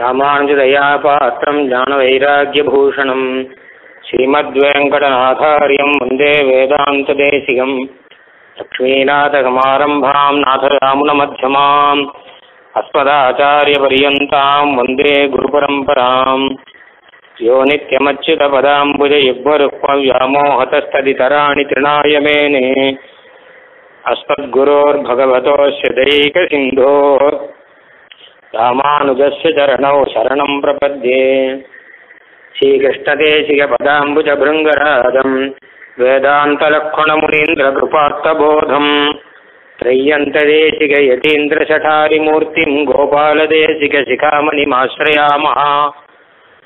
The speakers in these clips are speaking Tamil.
ராமானுஜதயா பாத்திரம் ஞானவைராக்கியபூஷணம் ஸ்ரீமத்வேங்கடநாதாரியம் வந்தே வேதாந்ததேசிகம் லக்ஷ்மீநாதகமாரம்பாம் நாதராமுனமத்தியமாம் अस्मदाचार्यपर्यन्ताम् वन्दे गुरुपरम्पराम् यो नित्यमच्युतपदाम्बुजयुग्मरुक्मव्यामोहतस्तदितराणि तृणाय मेने अस्मद्गुरोर्भगवतोऽस्य दैकसिन्धोः రామానుజస్య చరణౌ శరణం ప్రపద్యే. శ్రీకృష్ణదేశికపదాంబుజభృంగరాజం వేదాంతలక్షణమునీంద్రకృపాత్తబోధం త్రయ్యంతదేశిక యతీంద్రశఠారిమూర్తిం గోపాలదేశిక శిఖామణిమాశ్రయామ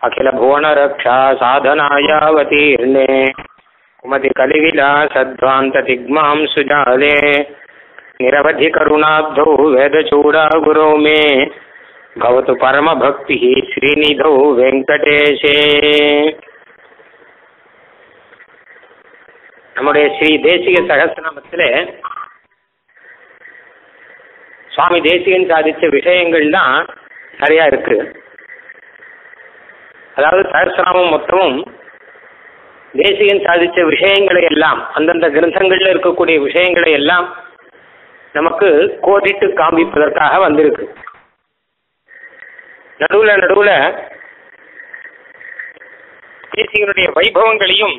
అఖిల భువనరక్షా సాధనాయావతీర్ణే కుమతి కలివిలాసధ్వాంతతిగ్మాం సుజాలే నిరవధి కరుణాబ్ధౌ వేదచూడా గురో మే भवतु परमभक्तिः श्रीनिधौ வெங்கடேஷே நம்முடைய ஸ்ரீ தேசிக சகசிரநாமத்திலே சுவாமி தேசிகன் சாதிச்ச விஷயங்கள்லாம் நிறையா இருக்கு அதாவது சகசிரநாமம் மொத்தமும் தேசிகன் சாதிச்ச விஷயங்களை எல்லாம் அந்தந்த கிரந்தங்கள்ல இருக்கக்கூடிய விஷயங்களை எல்லாம் நமக்கு கோடிட்டு காண்பிப்பதற்காக வந்திருக்கு நடுவுல நடுவுல தேசிகனுடைய வைபவங்களையும்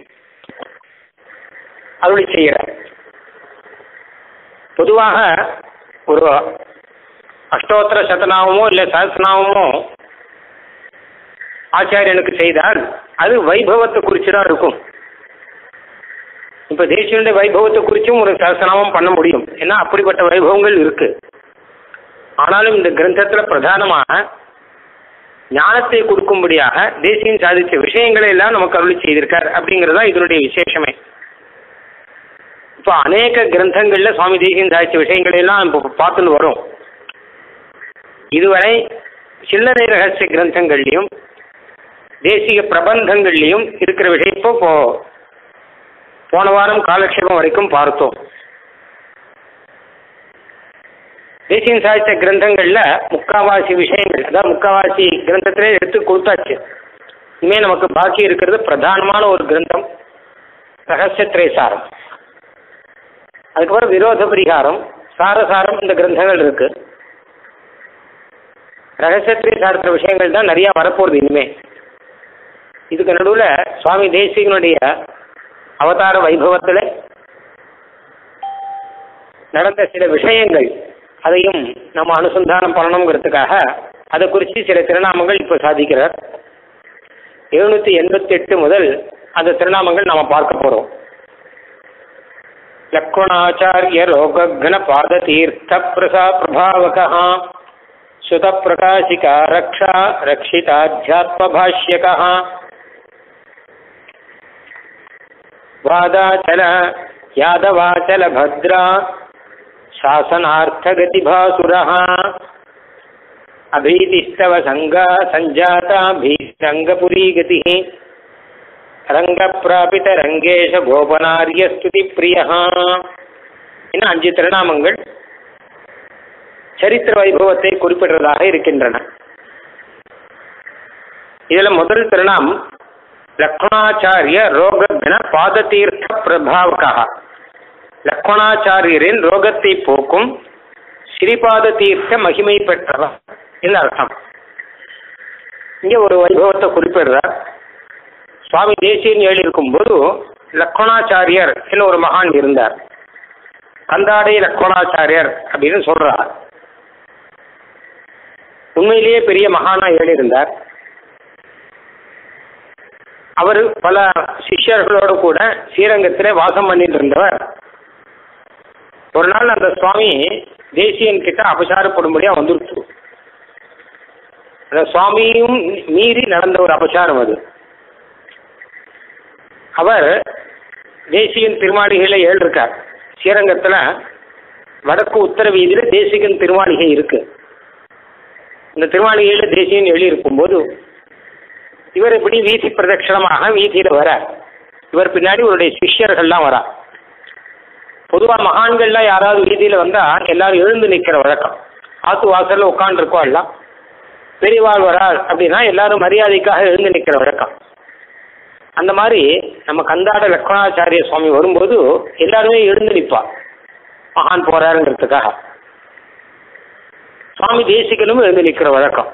அருளி செய்கிறார். பொதுவாக ஒரு அஷ்டோத்திர சதநாமமோ இல்லை சகசநாமமோ ஆச்சாரியனுக்கு செய்தால் அது வைபவத்தை குறித்து தான் இருக்கும். இப்போ தேசியனுடைய வைபவத்தை குறிச்சும் ஒரு சகசநாமம் பண்ண முடியும். ஏன்னா அப்படிப்பட்ட வைபவங்கள் இருக்கு. ஆனாலும் இந்த கிரந்தத்தில் பிரதானமாக ஞானத்தை கொடுக்கும்படியாக தேசியம் சாதித்த விஷயங்களை எல்லாம் நமக்கு அருளி செய்திருக்கார் அப்படிங்கிறது தான் இதனுடைய விசேஷமே. இப்போ அநேக கிரந்தங்கள்ல சுவாமி தேசியம் சாதித்த விஷயங்களை எல்லாம் இப்போ பார்த்துன்னு வரும். இதுவரை சில்லறை ரகசிய கிரந்தங்கள்லையும் தேசிய பிரபந்தங்கள்லையும் இருக்கிற விஷயம் இப்போ போன வாரம் காலக்ஷேபம் வரைக்கும் பார்த்தோம். தேசிய சாதித்த கிரந்தங்கள்ல முக்காவாசி விஷயங்கள் அதாவது முக்காவாசி கிரந்தத்திலே எடுத்து கொடுத்தாச்சு. இனிமே நமக்கு பாக்கி இருக்கிறது பிரதானமான ஒரு கிரந்தம் ரகசிய சாரம் அதுக்கப்புறம் விரோத பரிகாரம் சாரசாரம் இந்த கிரந்தங்கள் இருக்கு. ரகசியத்திரை சார்ந்த விஷயங்கள் தான் நிறைய வரப்போகுது இனிமே. இதுக்கு நடுவில் சுவாமி தேசிகனுடைய அவதார வைபவத்தில் நடந்த சில விஷயங்கள் அதையும் நம்ம அனுசந்தானம் பண்ணணுங்கிறதுக்காக அதை குறித்து சில திருநாமங்கள் இப்போ சாதிக்கிறார். எழுநூத்தி எண்பத்தி எட்டு முதல் அந்த திருநாமங்கள் நாம பார்க்க போறோம். போகிறோம் கன பாத தீர்த்த பிரசா பிரபாவக சுத பிரகாசிகா ரக்ஷா ரக்ஷிதாத்தியாத்மபாஷ்யகா வாதாச்சல யாதவாச்சல பத்ரா शासनार्थगतिभासुरः अभीतिस्तव सङ्गा सञ्जाता भीरङ्गपुरी गतिः ரங்கப்பிராபித கோபனாரிய ஸ்துதி பிரியா இன்னும் அஞ்சு திருநாமங்கள் சரித்திர வைபவத்தை குறிப்பிடுறதாக இருக்கின்றன இதுல முதல் திருநாம் லக்ஷ்மணாச்சாரிய ரோகக்ன பாததீர்த்த பிரபாவகா லக்மணாச்சாரியரின் ரோகத்தை போக்கும் ஸ்ரீபாத தீர்த்த மகிமை பெற்றவர் என்ன அர்த்தம். இங்கே ஒரு வைபவத்தை குறிப்பிடுறார். சுவாமி தேசியன் எழுதியிருக்கும் போது லக்மணாச்சாரியர் என்ன ஒரு மகான் இருந்தார். கந்தாடை லக்மணாச்சாரியர் அப்படின்னு சொல்றார். உண்மையிலேயே பெரிய மகானா எழுதியிருந்தார். அவர் பல சிஷ்யர்களோடு கூட ஸ்ரீரங்கத்திலே வாசம் பண்ணிட்டு இருந்தவர். ஒரு நாள் அந்த சுவாமி தேசியன் கிட்ட அபசாரப்படும்படியா வந்துருச்சு. அந்த சுவாமியும் மீறி நடந்த ஒரு அபசாரம் அது. அவர் தேசியன் திருமாளிகையில் ஏழு இருக்கார் ஸ்ரீரங்கத்தில் வடக்கு உத்தர வீதியில் தேசிகன் திருமாளிகை இருக்கு. இந்த திருமாளிகையில் தேசியன் எழுதி இருக்கும்போது இவர் இப்படி வீதி பிரதட்சணமாக வீதியில் வர இவர் பின்னாடி இவருடைய சிஷ்யர்கள்லாம் வரா பொதுவாக மகான்கள்லாம் யாராவது வீதியில வந்தால் எல்லாரும் எழுந்து நிற்கிற வழக்கம். ஆத்து வாசலில் உட்காந்துருக்கோம் எல்லாம் பெரியவாள் வராள் அப்படின்னா எல்லாரும் மரியாதைக்காக எழுந்து நிற்கிற வழக்கம். அந்த மாதிரி நம்ம கந்தாட லக்ஷ்மணாச்சாரிய சுவாமி வரும்போது எல்லாருமே எழுந்து நிற்பா மகான் போறாருங்கிறதுக்காக. சுவாமி தேசிகனும் எழுந்து நிற்கிற வழக்கம்.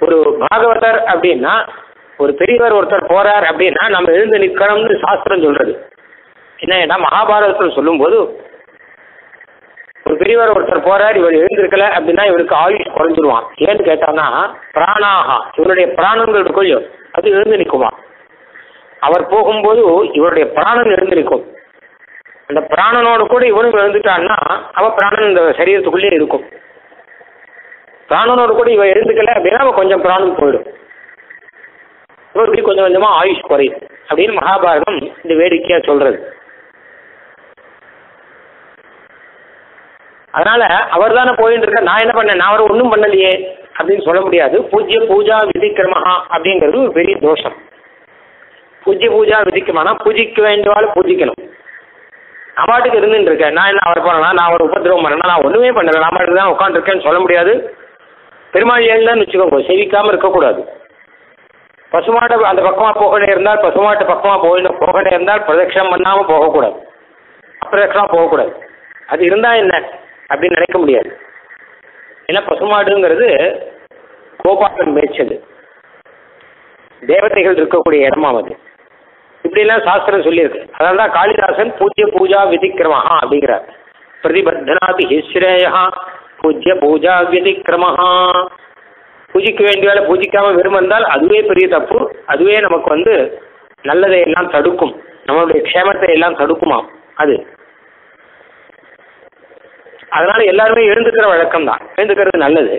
ஒரு பாகவதர் அப்படின்னா ஒரு பெரியவர் ஒருத்தர் போறார் அப்படின்னா நம்ம எழுந்து நிற்கணும்னு சாஸ்திரம் சொல்றது. என்ன மகாபாரதத்தில் சொல்லும்போது ஒரு பெரியவர் ஒருத்தர் போறார் இவர் எழுந்திருக்கல அப்படின்னா இவருக்கு ஆயுஷ் குறைஞ்சிருவான். ஏன்னு கேட்டான்னா பிராணாகா இவருடைய பிராணங்கள் இருக்கும் அது எழுந்து நிற்குமா? அவர் போகும்போது இவருடைய பிராணம் எழுந்து நிற்கும். அந்த பிராணனோடு கூட இவனும் எழுந்துட்டான்னா அவ பிராணன் இந்த சரீரத்துக்குள்ளே இருக்கும். பிராணனோடு கூட இவன் எழுந்துக்கல அப்படின்னா அவன் கொஞ்சம் பிராணம் போயிடும். இவருக்கு கொஞ்சம் கொஞ்சமா ஆயுஷ் குறையும் அப்படின்னு மகாபாரதம் இந்த வேடிக்கையா சொல்றது. அதனால அவர் தானே போயிட்டு இருக்க நான் என்ன பண்ணேன்? நான் அவர் ஒன்றும் பண்ணலையே. அப்படின்னு சொல்ல முடியாது. பூஜ்ய பூஜா விதிக்கிரமஹா அப்படிங்கிறது ஒரு பெரிய தோஷம். பூஜ்ய பூஜா விதிக்கமானா பூஜிக்க வேண்டியவாள் பூஜிக்கணும். அவாட்டுக்கு பாட்டுக்கு இருந்துட்டு இருக்கேன். நான் என்ன அவர் பண்ணலாம் நான் ஒரு உபதிரவம் பண்ணலாம் நான் ஒன்றுமே பண்ணல. நான் மட்டும் தான் உட்காந்துருக்கேன்னு சொல்ல முடியாது. பெருமாள் ஏழுன்னு வச்சுக்கோங்க. செவிக்காமல் இருக்கக்கூடாது. பசுமாட்டை அந்த பக்கமாக போகணும் இருந்தால் பசுமாட்டு பக்கமாக போயிடணும் போகணும் இருந்தால் பிரதட்சணம் பண்ணாமல் போகக்கூடாது. அப்பிரதட்சணமாக போகக்கூடாது. அது இருந்தால் என்ன? அப்படின்னு நினைக்க முடியாது. ஏன்னா பசுமாடுங்கிறது கோபாலன் மேய்ச்சது. தேவதைகள் இருக்கக்கூடிய இடமாம் அது. இப்படிலாம் சாஸ்திரம் சொல்லியிருக்கு. அதனால தான் காளிதாசன் பூஜ்ய பூஜா விதிக்கிரமஹா அப்படிங்கிறார். பிரதிபத்தனாதி ஹிஸ்ரேயா பூஜ்ய பூஜா விதிக்கிரமஹா. பூஜிக்க வேண்டிய வேலை பூஜிக்காம வெறும் வந்தால் அதுவே பெரிய தப்பு. அதுவே நமக்கு வந்து நல்லதை எல்லாம் தடுக்கும். நம்மளுடைய க்ஷேமத்தை எல்லாம் தடுக்குமாம். அது. அதனால எல்லாருமே எழுந்துக்கிற வழக்கம் தான் எழுந்துக்கிறது நல்லது.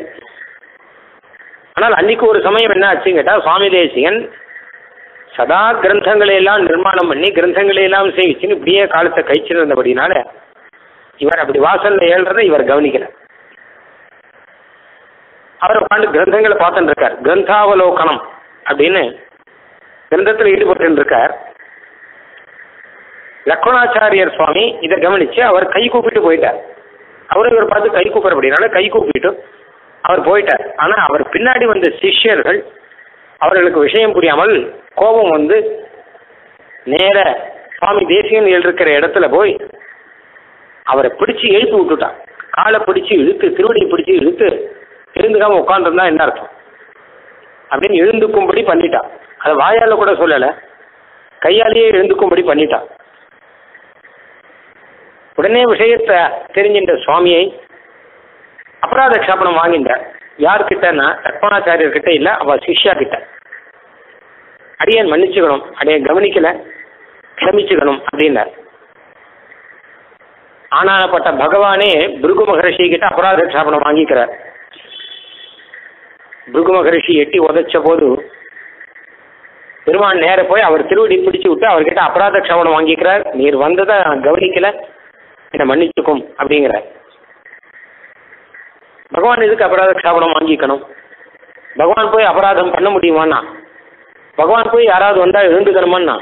ஆனால் அன்னைக்கு ஒரு சமயம் என்ன ஆச்சுன்னு கேட்டால் சுவாமி தேசிகன் சதா கிரந்தங்களை எல்லாம் நிர்மாணம் பண்ணி கிரந்தங்களை எல்லாம் சேவிச்சுன்னு இப்படியே காலத்தை கழிச்சிருந்தபடினால இவர் அப்படி வாசல்ல ஏழ்றதை இவர் கவனிக்கல. அவர் உட்காந்து கிரந்தங்களை பார்த்துட்டு இருக்கார் கிரந்தாவலோகனம் அப்படின்னு கிரந்தத்தில் ஈடுபட்டு இருக்கார் லக்ஷணாச்சாரியர் சுவாமி இதை கவனிச்சு அவர் கை கூப்பிட்டு போயிட்டார். அவரை இவர் பார்த்து கை கூப்பிட அப்படின்னால கை கூப்பிட்டு அவர் போயிட்டார். ஆனா அவர் பின்னாடி வந்த சிஷ்யர்கள் அவர்களுக்கு விஷயம் புரியாமல் கோபம் வந்து நேர சுவாமி தேசியன் இருக்கிற இடத்துல போய் அவரை பிடிச்சு எழுத்து விட்டுட்டான் காலை பிடிச்சு இழுத்து திருவடியை பிடிச்சு இழுத்து எழுந்துக்காம உட்காந்துருந்தா என்ன அர்த்தம்? அப்படின்னு எழுந்துக்கும்படி பண்ணிட்டான் அதை வாயால கூட சொல்லலை. கையாலேயே எழுந்துக்கும்படி பண்ணிட்டான் உடனே விஷயத்தை தெரிஞ்சின்ற சுவாமியை அபராத க்ஷாபனம் வாங்கின்ற. யார்கிட்டன்னா லக்ஷ்மணாச்சாரியர் கிட்ட இல்லை அவ சிஷ்யா கிட்ட அடியன் மன்னிச்சுக்கணும் அடியன் கவனிக்கல க்ஷமிச்சுக்கணும் அப்படின்னார். ஆனானப்பட்ட பகவானே பிருகு மகரிஷி கிட்ட அபராத க்ஷாபனம் வாங்கிக்கிறார். பிருகு மகரிஷி எட்டி உதைச்ச போது பெருமான் நேர போய் அவர் திருவடி பிடிச்சு விட்டு அவர்கிட்ட அபராத க்ஷாபனம் வாங்கிக்கிறார். நீர் வந்ததை நான் கவனிக்கல. என்னை மன்னிச்சுக்கும் அப்படிங்கிற. பகவான் எதுக்கு அபராத க்ஷாபனம் வாங்கிக்கணும்? பகவான் போய் அபராதம் பண்ண முடியுமாண்ணா? பகவான் போய் யாராவது வந்தா எழுந்துக்கணுமாண்ணா?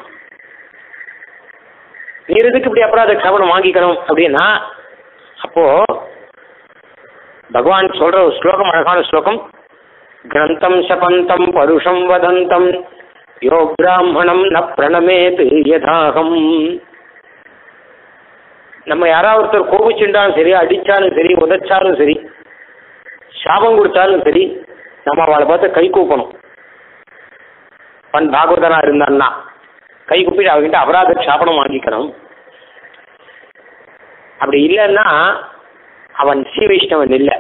நீர் எதுக்கு இப்படி அபராத க்ஷாபனம் வாங்கிக்கணும் அப்படின்னா அப்போ பகவான் சொல்ற ஒரு ஸ்லோகம் அழகான ஸ்லோகம் கிரந்தம் சபந்தம் பருஷம் வதந்தம் யோ பிராமணம் ந பிரணமேது யதாகம். நம்ம யாராவது ஒருத்தர் கோபிச்சுட்டாலும் சரி அடிச்சாலும் சரி உதைச்சாலும் சரி சாபம் கொடுத்தாலும் சரி நம்ம அவளை பார்த்து கை கூப்பணும். பண் பாகவதனா இருந்தான்னா கை கூப்பிட்டு அவகிட்ட அபராத சாபனம் வாங்கிக்கணும். அப்படி இல்லைன்னா அவன் ஸ்ரீ வைஷ்ணவன் இல்லை.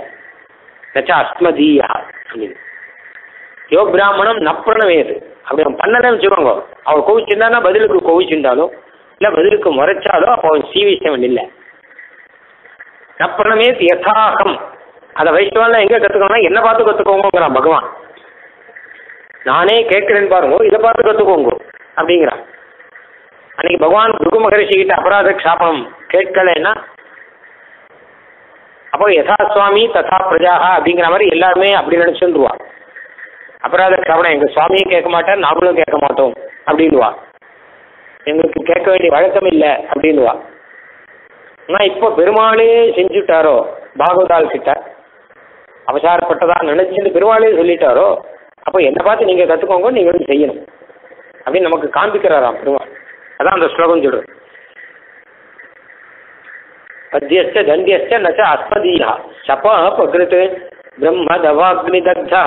நச்சா அஸ்மதீயா அப்படின்னு. யோ பிராமணம் நப்பிரணவேது அப்படி அவன் பண்ணலன்னு வச்சுக்கோங்க. அவன் கோவிச்சிருந்தானா பதிலுக்கு கோவிச்சிருந்தாலும் இல்லை பதிலுக்கு முறைச்சாலோ அப்போ அவன் ஸ்ரீ வைஷ்ணவன் இல்லை நப்பிரணமே யதாகம் அதை வைஷ்ணவன்லாம் எங்கே கற்றுக்கணும்னா என்ன பார்த்து கற்றுக்கோங்கிறான் பகவான். நானே கேட்கிறேன் பாருங்க இதை பார்த்து கற்றுக்கோங்க அப்படிங்கிறான். அன்னைக்கு பகவான் பிருகு மகரிஷி கிட்ட அபராத க்ஷாபனம் கேட்கலைன்னா அப்போ யதா சுவாமி ததா பிரஜாகா அப்படிங்கிற மாதிரி எல்லாருமே அப்படி நினச்சிருந்துருவா அபராத க்ஷாபனம் எங்கள் சுவாமியும் கேட்க மாட்டார் நாமளும் கேட்க மாட்டோம் அப்படின்வா எங்களுக்கு கேட்க வேண்டிய வழக்கம் இல்லை அப்படின்வா ஆனால் இப்போ பெருமாளே செஞ்சுட்டாரோ பாகவதால் கிட்ட? அபசாரப்பட்டதா நினைச்சுட்டு பெருமாளே சொல்லிட்டாரோ அப்போ என்னை பார்த்து நீங்கள் கற்றுக்கோங்க நீங்கள் நீங்களும் செய்யணும். அப்படின்னு நமக்கு காண்பிக்கிறாராம் பெருமாள். அதான் அந்த ஸ்லோகம் சொல்றது. பத்தியஸ்ட தண்டியஸ்ட நச்ச அஸ்மதீயா. சபா பகிருத்து பிரம்ம தக்தா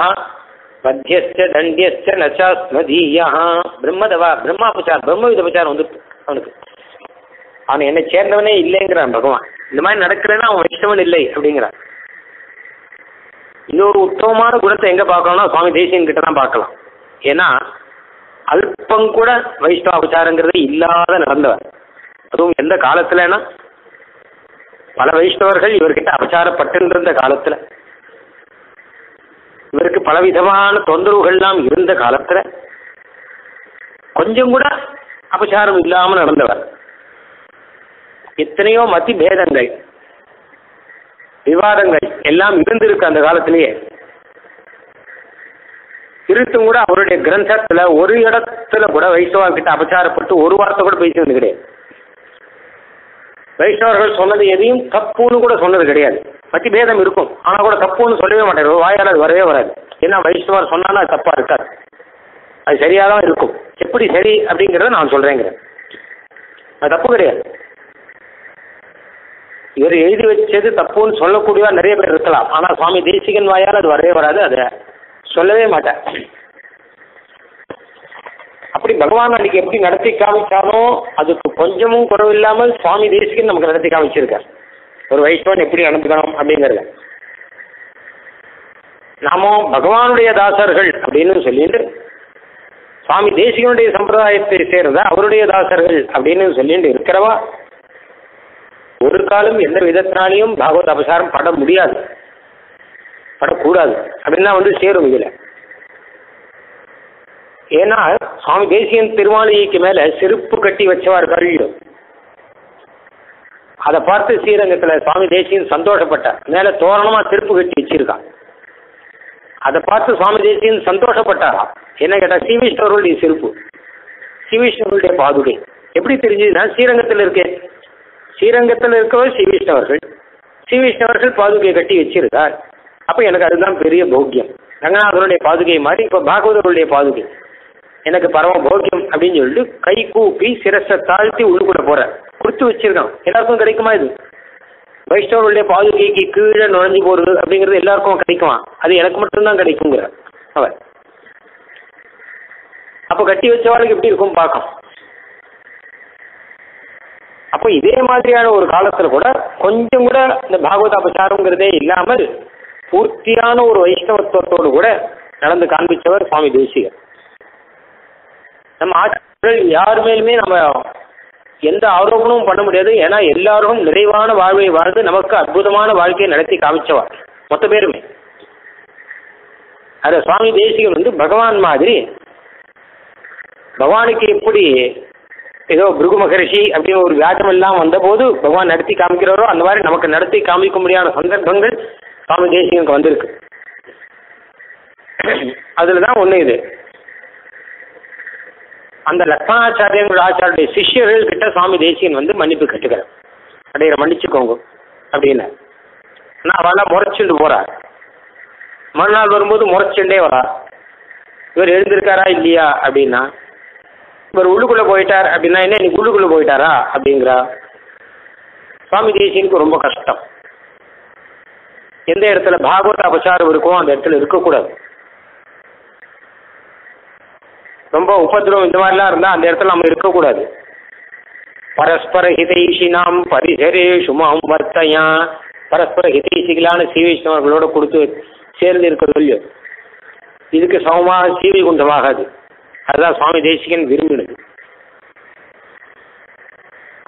பத்தியஸ்ட தண்டியஸ்ட நச்சா அஸ்மதீயா பிரம்மதவா பிரம்மா பிரம்மாபச்சாரம் பிரம்ம விதபச்சாரம் வந்து அவனுக்கு. அவன் என்னை சேர்ந்தவனே இல்லைங்கிறான் பகவான். இந்த மாதிரி நடக்கிறேன்னா அவன் வைஷ்ணவன் இல்லை அப்படிங்கிறான். இன்னொரு உத்தமமான குணத்தை எங்க பார்க்கணும்னா சுவாமி தேசியன் கிட்ட தான் பார்க்கலாம். ஏன்னா அல்பம் கூட வைஷ்ணவாபச்சாரங்கிறது இல்லாத நடந்தவர். அதுவும் எந்த காலத்துலன்னா பல வைஷ்ணவர்கள் இவர்கிட்ட அபச்சாரப்பட்டிருந்த காலத்துல. இவருக்கு பலவிதமான தொந்தரவுகள்லாம் இருந்த காலத்துல கொஞ்சம் கூட அபச்சாரம் இல்லாம நடந்தவர். எத்தனையோ மத்தி பேதங்கள் விவாதங்கள் எல்லாம் இருந்திருக்கு அந்த காலத்திலேயே. இருந்தும் கூட அவருடைய கிரந்தத்துல ஒரு இடத்துல கூட வைஷ்ணவா கிட்ட அபச்சாரப்பட்டு ஒரு வார்த்தை கூட பேசினது கிடையாது. வைஷ்ணவர்கள் சொன்னது எதையும் தப்புன்னு கூட சொன்னது கிடையாது. பத்தி பேதம் இருக்கும். ஆனால் கூட தப்புன்னு சொல்லவே மாட்டார். வாயால் அது வரவே வராது. ஏன்னா வைஷ்ணவர் சொன்னாலும் அது தப்பா இருக்காது. அது சரியாக தான் இருக்கும். எப்படி சரி அப்படிங்கிறத நான் சொல்றேங்கிறேன் அது தப்பு கிடையாது. இவர் எழுதி வச்சது தப்புன்னு சொல்லக்கூடியவா நிறைய பேர் இருக்கலாம். ஆனால் சுவாமி தேசிகன் வாயால் அது வரவே வராது. அதை சொல்லவே மாட்டேன் அப்படி பகவான் அன்னைக்கு எப்படி நடத்தி காமிச்சாலும் அதுக்கு கொஞ்சமும் குறவில்லாமல் சுவாமி தேசிகன் நமக்கு நடத்தி காமிச்சிருக்கார். ஒரு வைஷ்ணவன் எப்படி நடந்துக்கணும் அப்படிங்கிறத. நாமோ பகவானுடைய தாசர்கள் அப்படின்னு சொல்லிட்டு சுவாமி தேசிகனுடைய சம்பிரதாயத்தை சேர்ந்த அவருடைய தாசர்கள் அப்படின்னு சொல்லிட்டு இருக்கிறவா? ஒரு காலம் எந்த விதத்தினாலையும் பாகவத் அபசாரம் பட முடியாது. படக்கூடாது. அப்படின்னா வந்து சேரும் இதில். ஏன்னா சுவாமி தேசியன் திருமாளிகைக்கு மேல செருப்பு கட்டி வச்சவார் கருவியும் அதை பார்த்து ஸ்ரீரங்கத்தில் சுவாமி தேசியன் சந்தோஷப்பட்டார். மேலே தோரணமாக திருப்பு கட்டி வச்சிருக்கான். அதை பார்த்து சுவாமி தேசியன் சந்தோஷப்பட்டாராம் என்ன கேட்டால் ஸ்ரீவிஷ்ணவருடைய செருப்பு. ஸ்ரீவிஷ்ணவருடைய பாதுகை எப்படி தெரிஞ்சதுன்னா ஸ்ரீரங்கத்தில் இருக்கேன். ஸ்ரீரங்கத்தில் இருக்கவர் ஸ்ரீவிஷ்ணவர்கள் ஸ்ரீவிஷ்ணவர்கள் பாதுகையை கட்டி வச்சிருக்கார். அப்போ எனக்கு அதுதான் பெரிய போக்கியம். ரங்கநாதருடைய பாதுகை மாதிரி இப்போ பாகவதருடைய பாதுகை. எனக்கு பரம போக்கியம் அப்படின்னு சொல்லிட்டு கை கூப்பி சிரசை தாழ்த்தி உள்ளுக்குள்ள போகிறார் கொடுத்து வச்சிருக்கான் எல்லாருக்கும் கிடைக்குமா இது? வைஷ்ணவருடைய பாதுகைக்கு கீழே நுழைஞ்சு போறது அப்படிங்கிறது எல்லாருக்கும் கிடைக்குமா? அது எனக்கு மட்டும்தான் கிடைக்குங்கிற அவர். அப்ப கட்டி வச்சவாளுக்கு எப்படி இருக்கும் பார்க்கும் அப்போ இதே மாதிரியான ஒரு காலத்துல கூட கொஞ்சம் கூட இந்த பாகவத அபச்சாரங்கிறதே இல்லாமல் பூர்த்தியான ஒரு வைஷ்ணவத்துவத்தோடு கூட நடந்து காண்பிச்சவர் சுவாமி தேசிகர். நம்ம ஆச்சாரியர்கள் யார் மேலுமே நம்ம எந்த ஆரோபணமும் பண்ண முடியாது. ஏன்னா எல்லாரும் நிறைவான வாழ்வை வாழ்ந்து நமக்கு அற்புதமான வாழ்க்கையை நடத்தி காமிச்சவா மொத்த பேருமே. அத சுவாமி தேசிகன் வந்து பகவான் மாதிரி பகவானுக்கு எப்படி ஏதோ பிருகு மகரிஷி அப்படின்னு ஒரு வியாஜம் எல்லாம் வந்தபோது பகவான் நடத்தி காமிக்கிறாரோ அந்த மாதிரி நமக்கு நடத்தி காமிக்க முடியாத சந்தர்ப்பங்கள் சுவாமி தேசிகனுக்கு வந்திருக்கு. அதுல தான் ஒண்ணு இது. அந்த லக்னாச்சாரியங்கள் ஆச்சாரிய சிஷ்யர்கள் கிட்ட சுவாமி தேசியன் வந்து மன்னிப்பு கட்டுக்கிறார். அப்படிங்கிற மன்னிச்சுக்கோங்க அப்படின்னு. ஆனால் அவெல்லாம் முறைச்சுட்டு போறார். மறுநாள் வரும்போது முறைச்சுட்டே வரா இவர் எழுந்திருக்காரா இல்லையா அப்படின்னா இவர் உள்ளுக்குள்ள போயிட்டார் அப்படின்னா என்ன இன்னைக்கு உள்ளுக்குள்ள போயிட்டாரா அப்படிங்கிறா சுவாமி தேசியனுக்கு ரொம்ப கஷ்டம். எந்த இடத்துல பாகவத அபச்சாரம் இருக்கோ அந்த இடத்துல இருக்கக்கூடாது. ரொம்ப உபதிரவம் இந்த மாதிரிலாம் இருந்தால் அந்த இடத்துல நம்ம இருக்கக்கூடாது. பரஸ்பர ஹிதைஷினாம் பரிசரேஷு மாம் வர்த்தையா. பரஸ்பர ஹிதைஷிகளான சீவைஷ்ணவர்களோட கொடுத்து சேர்ந்து இருக்க சொல்லியோ இதுக்கு சமமாக சீவை குண்டமாகாது. அதுதான் சுவாமி தேசிகன் விரும்பினது.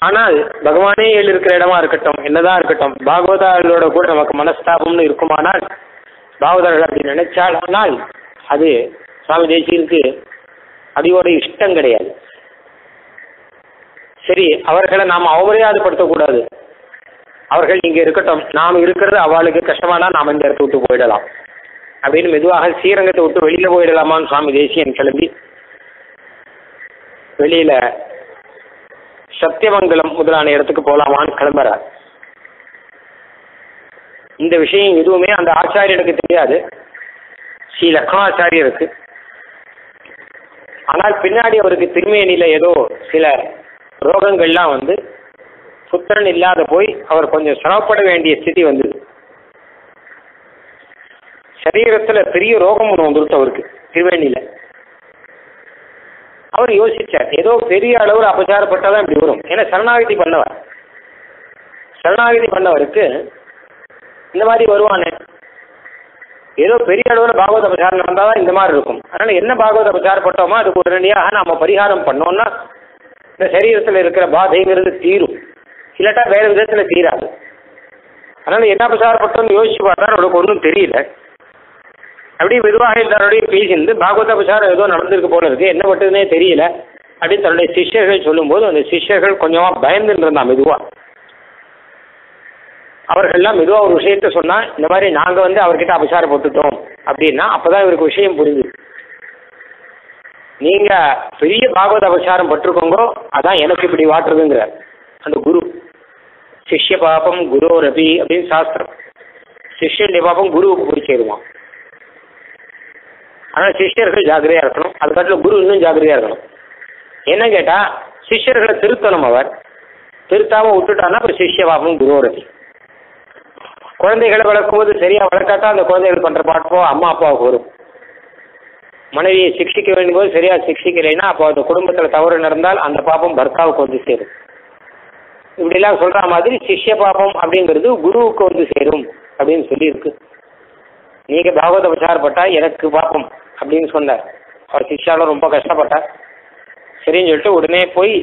ஆனால் பகவானே ஏழு இருக்கிற இடமா இருக்கட்டும் என்னதான் இருக்கட்டும் பாகவதார்களோட கூட நமக்கு மனஸ்தாபம்னு இருக்குமானால் பாகவதர்கள் அப்படி நினைச்சால் ஆனால் அது சுவாமி தேசிகனுக்கு அடியோட இஷ்டம் கிடையாது. சரி அவர்களை நாம் அவமரியாதைப்படுத்தக்கூடாது. அவர்கள் இங்கே இருக்கட்டும் நாம் இருக்கிறது அவளுக்கு கஷ்டமானா நாம் இந்த இடத்த விட்டு போயிடலாம். அப்படின்னு மெதுவாக ஸ்ரீரங்கத்தை விட்டு வெளியில போயிடலாமான்னு சுவாமி தேசியன் கிளம்பி வெளியில சத்தியமங்கலம் முதலான இடத்துக்கு போகலாமான்னு கிளம்புறார். இந்த விஷயம் எதுவுமே அந்த ஆச்சாரியனுக்கு தெரியாது. ஸ்ரீ லக்னாச்சாரியருக்கு ஆனால் பின்னாடி அவருக்கு திருமேனியில ஏதோ சில ரோகங்கள்லாம் வந்து புத்திரன் இல்லாத போய் அவர் கொஞ்சம் சிரமப்பட வேண்டிய ஸ்திதி வந்தது. சரீரத்துல பெரிய ரோகம் ஒன்று வந்துருச்சு அவருக்கு திருவேணியில. அவர் யோசிச்சார் ஏதோ பெரிய அளவில் அபச்சாரப்பட்டாதான் இப்படி வரும். ஏன்னா சரணாகதி பண்ணவர். சரணாகதி பண்ணவருக்கு இந்த மாதிரி வருவானே. ஏதோ பெரிய அளவில் பாகவத பிரச்சாரம் நடந்தால் தான் இந்த மாதிரி இருக்கும். அதனால என்ன பாகவத பிரச்சாரப்பட்டோமோ அதுக்கு உடனடியாக நம்ம பரிகாரம் பண்ணோம்னா இந்த சரீரத்தில் இருக்கிற பாதைங்கிறது தீரும். இல்லாட்டா வேறு விதத்தில் தீராது. அதனால என்ன பிரச்சாரப்பட்டோம்னு யோசிச்சு பார்த்தா அவளுக்கு ஒன்றும் தெரியல. அப்படியே மெதுவாக எல்லாரோடையும் பேசியிருந்து பாகவத பிரச்சாரம் ஏதோ நடந்திருக்கு போல இருக்கு. என்ன பட்டதுன்னே தெரியல. அப்படின்னு தன்னுடைய சிஷ்யர்கள் சொல்லும்போது அந்த சிஷ்யர்கள் கொஞ்சமாக பயந்துட்டு இருந்தான் மெதுவாக அவர்கள்லாம் மெதுவாக ஒரு விஷயத்த சொன்னால் இந்த மாதிரி நாங்கள் வந்து அவர்கிட்ட அபசாரப்பட்டுட்டோம் அப்படின்னா அப்பதான் இவருக்கு விஷயம் புரிஞ்சுது நீங்க பெரிய பாகவத அபசாரம் பட்டிருக்கோங்கோ அதான் எனக்கு இப்படி வாட்டுறதுங்கிறார் அந்த குரு. சிஷ்ய பாபம் குரு ரபி அப்படின்னு சாஸ்திரம். சிஷ்யனுடைய பாபம் குருவுக்கு போய் சேருவான். ஆனால் சிஷ்யர்கள் ஜாக்கிரதையா இருக்கணும். அதுக்காட்டில் குரு இன்னும் ஜாக்கிரதையா இருக்கணும். என்ன கேட்டா சிஷ்யர்களை திருத்தணும் அவர். திருத்தாம விட்டுட்டான்னா அப்புறம் சிஷ்ய பாபம் குரு ரபி குழந்தைகளை வளர்க்கும்போது சரியா வளர்க்காட்டா அந்த குழந்தைகள் பண்ற பாட்டோ அம்மா அப்பாவுக்கு வரும் மனைவியை சிக்ஷிக்க வேண்டும் போது சரியா சிக்ஷிக்கலைன்னா அப்போ அந்த குடும்பத்தில் தவறு நடந்தால் அந்த பாப்பம் பர்த்தாவுக்கு வந்து சேரும். இப்படிலாம் சொல்ற மாதிரி சிஷ்ய பாபம் அப்படிங்கிறது குருவுக்கு வந்து சேரும் அப்படின்னு சொல்லியிருக்கு. நீங்க பாகவத விசாரப்பட்டா எனக்கு பாப்பம் அப்படின்னு சொன்னார். அவர் சிஷ்யாலும் ரொம்ப கஷ்டப்பட்டார். சரின்னு சொல்லிட்டு உடனே போய்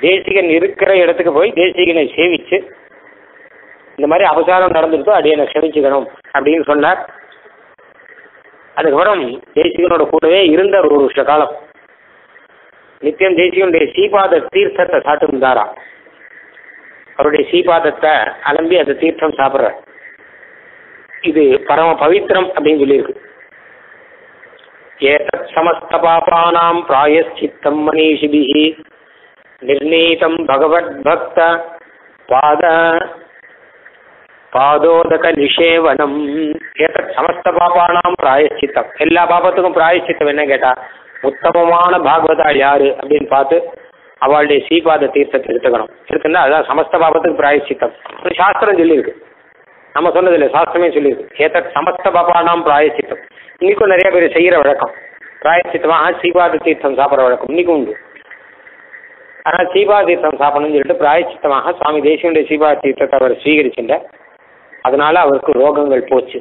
தேசிகன் இருக்கிற இடத்துக்கு போய் தேசிகனை சேவிச்சு இந்த மாதிரி அபசாரம் நடந்துருக்கோ அடியனை க்ஷமிச்சுக்கணும் அப்படின்னு சொன்னார். அதுக்கப்புறம் தேசிகனோட கூடவே இருந்தார் ஒரு வருஷ காலம். நித்தியம் தேசிகனுடைய சீபாத தீர்த்தத்தை சாப்பிட்டு அவருடைய சீபாதத்தை அலம்பி அந்த தீர்த்தம் சாப்பிட்ற இது பரம பவித்திரம் அப்படின்னு சொல்லியிருக்கு. ஏதத் சமஸ்த பாபானாம் பிராயச்சித்தம் மனிஷிபிஹி. நிர்ணீதம் பகவத் பக்த பாத பாதோதக நிஷேவனம் ஏதத் சமஸ்த பாபானாம் பிராயச்சித்தம். எல்லா பாபத்துக்கும் பிராயச்சித்தம் என்ன கேட்டா? உத்தமமான பாகவதா யாரு? அப்படின்னு பார்த்து அவளுடைய சீபாத தீர்த்தத்தை எடுத்துக்கணும். எடுத்துனா அதுதான் சமஸ்த பாபத்துக்கு பிராயச்சித்தம். ஒரு சாஸ்திரம் சொல்லியிருக்கு. நம்ம சொன்னதில்லை சாஸ்திரமே சொல்லியிருக்கு. ஏதத் சமஸ்த பாபானாம் பிராயச்சித்தம். இன்னைக்கும் நிறைய பேர் செய்கிற வழக்கம். பிராயச்சித்தமாக சீபாத தீர்த்தம் சாப்பிட்ற வழக்கம். இன்னைக்கும் உண்டு. ஆனால் சீபா தீர்த்தம் சாப்பிடணும்னு சொல்லிட்டு பிராயச்சித்தமாக சுவாமி தேசியனுடைய சீபா தீர்த்தத்தை அவர் ஸ்வீகரிச்சுட்ட அதனால அவருக்கு ரோகங்கள் போச்சு.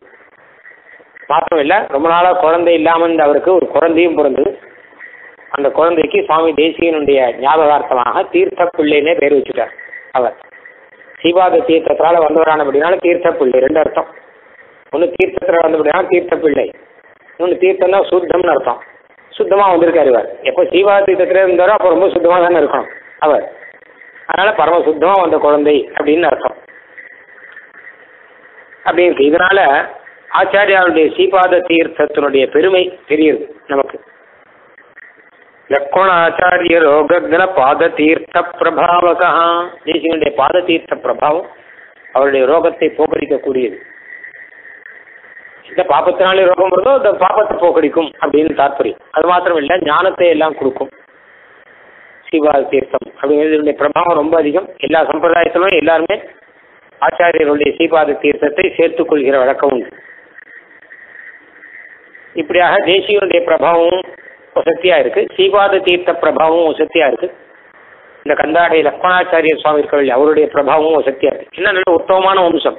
மாற்றம் இல்லை ரொம்ப நாளாக குழந்தை இல்லாமல் இருந்த அவருக்கு ஒரு குழந்தையும் பிறந்தது. அந்த குழந்தைக்கு சுவாமி தேசியனுடைய ஞாபகார்த்தமாக தீர்த்த பிள்ளைன்னே பேர் வச்சுட்டார் அவர். சீபாத தீர்த்தத்தால் வந்தவரான அப்படின்னால தீர்த்த பிள்ளை ரெண்டு அர்த்தம். ஒன்று தீர்த்தத்தில் வந்தபடியான தீர்த்த பிள்ளை இன்னொன்று தீர்த்தம்னா சுத்தம்னு அர்த்தம். சுத்தமாக வந்திருக்காரு இவர். எப்போ சீபாத தீர்த்தத்தில் இருந்தாரோ அப்போ ரொம்ப சுத்தமாக தானே இருக்கணும் அவர். அதனால பரம சுத்தமாக வந்த குழந்தை அப்படின்னு அர்த்தம். அப்படி இருக்கு இதனால ஆச்சாரியாவுடைய ஸ்ரீபாத தீர்த்தத்தினுடைய பெருமை தெரியுது நமக்கு. லக்ஷ்மணாச்சாரிய ரோகக்ன பாத தீர்த்த பிரபாவகா. தேசியனுடைய பாத தீர்த்த பிரபாவம் அவருடைய ரோகத்தை போக்கடிக்கக்கூடியது இந்த பாப்பத்தினாலே ரோகம் வருதோ இந்த பாப்பத்தை போக்கடிக்கும் அப்படின்னு தாற்பயம். அது மாத்திரம் இல்லை ஞானத்தை எல்லாம் கொடுக்கும். ஸ்ரீபாத தீர்த்தம் அப்படிங்கிறது பிரபாவம் ரொம்ப அதிகம். எல்லா சம்பிரதாயத்திலும் எல்லாருமே ஆச்சாரியருடைய சீபாத தீர்த்தத்தை சேர்த்துக் கொள்கிற வழக்கம் உண்டு. இப்படியாக தேசியனுடைய பிரபாவமும் வசத்தியா இருக்கு. சீபாத தீர்த்த பிரபாவமும் வசத்தியா இருக்கு. இந்த கந்தாடை லக்மணாச்சாரிய சுவாமி இருக்கவில்லை அவருடைய பிரபாவமும் வசத்தியா இருக்கு. என்ன நல்ல உத்தமமான வம்சம்.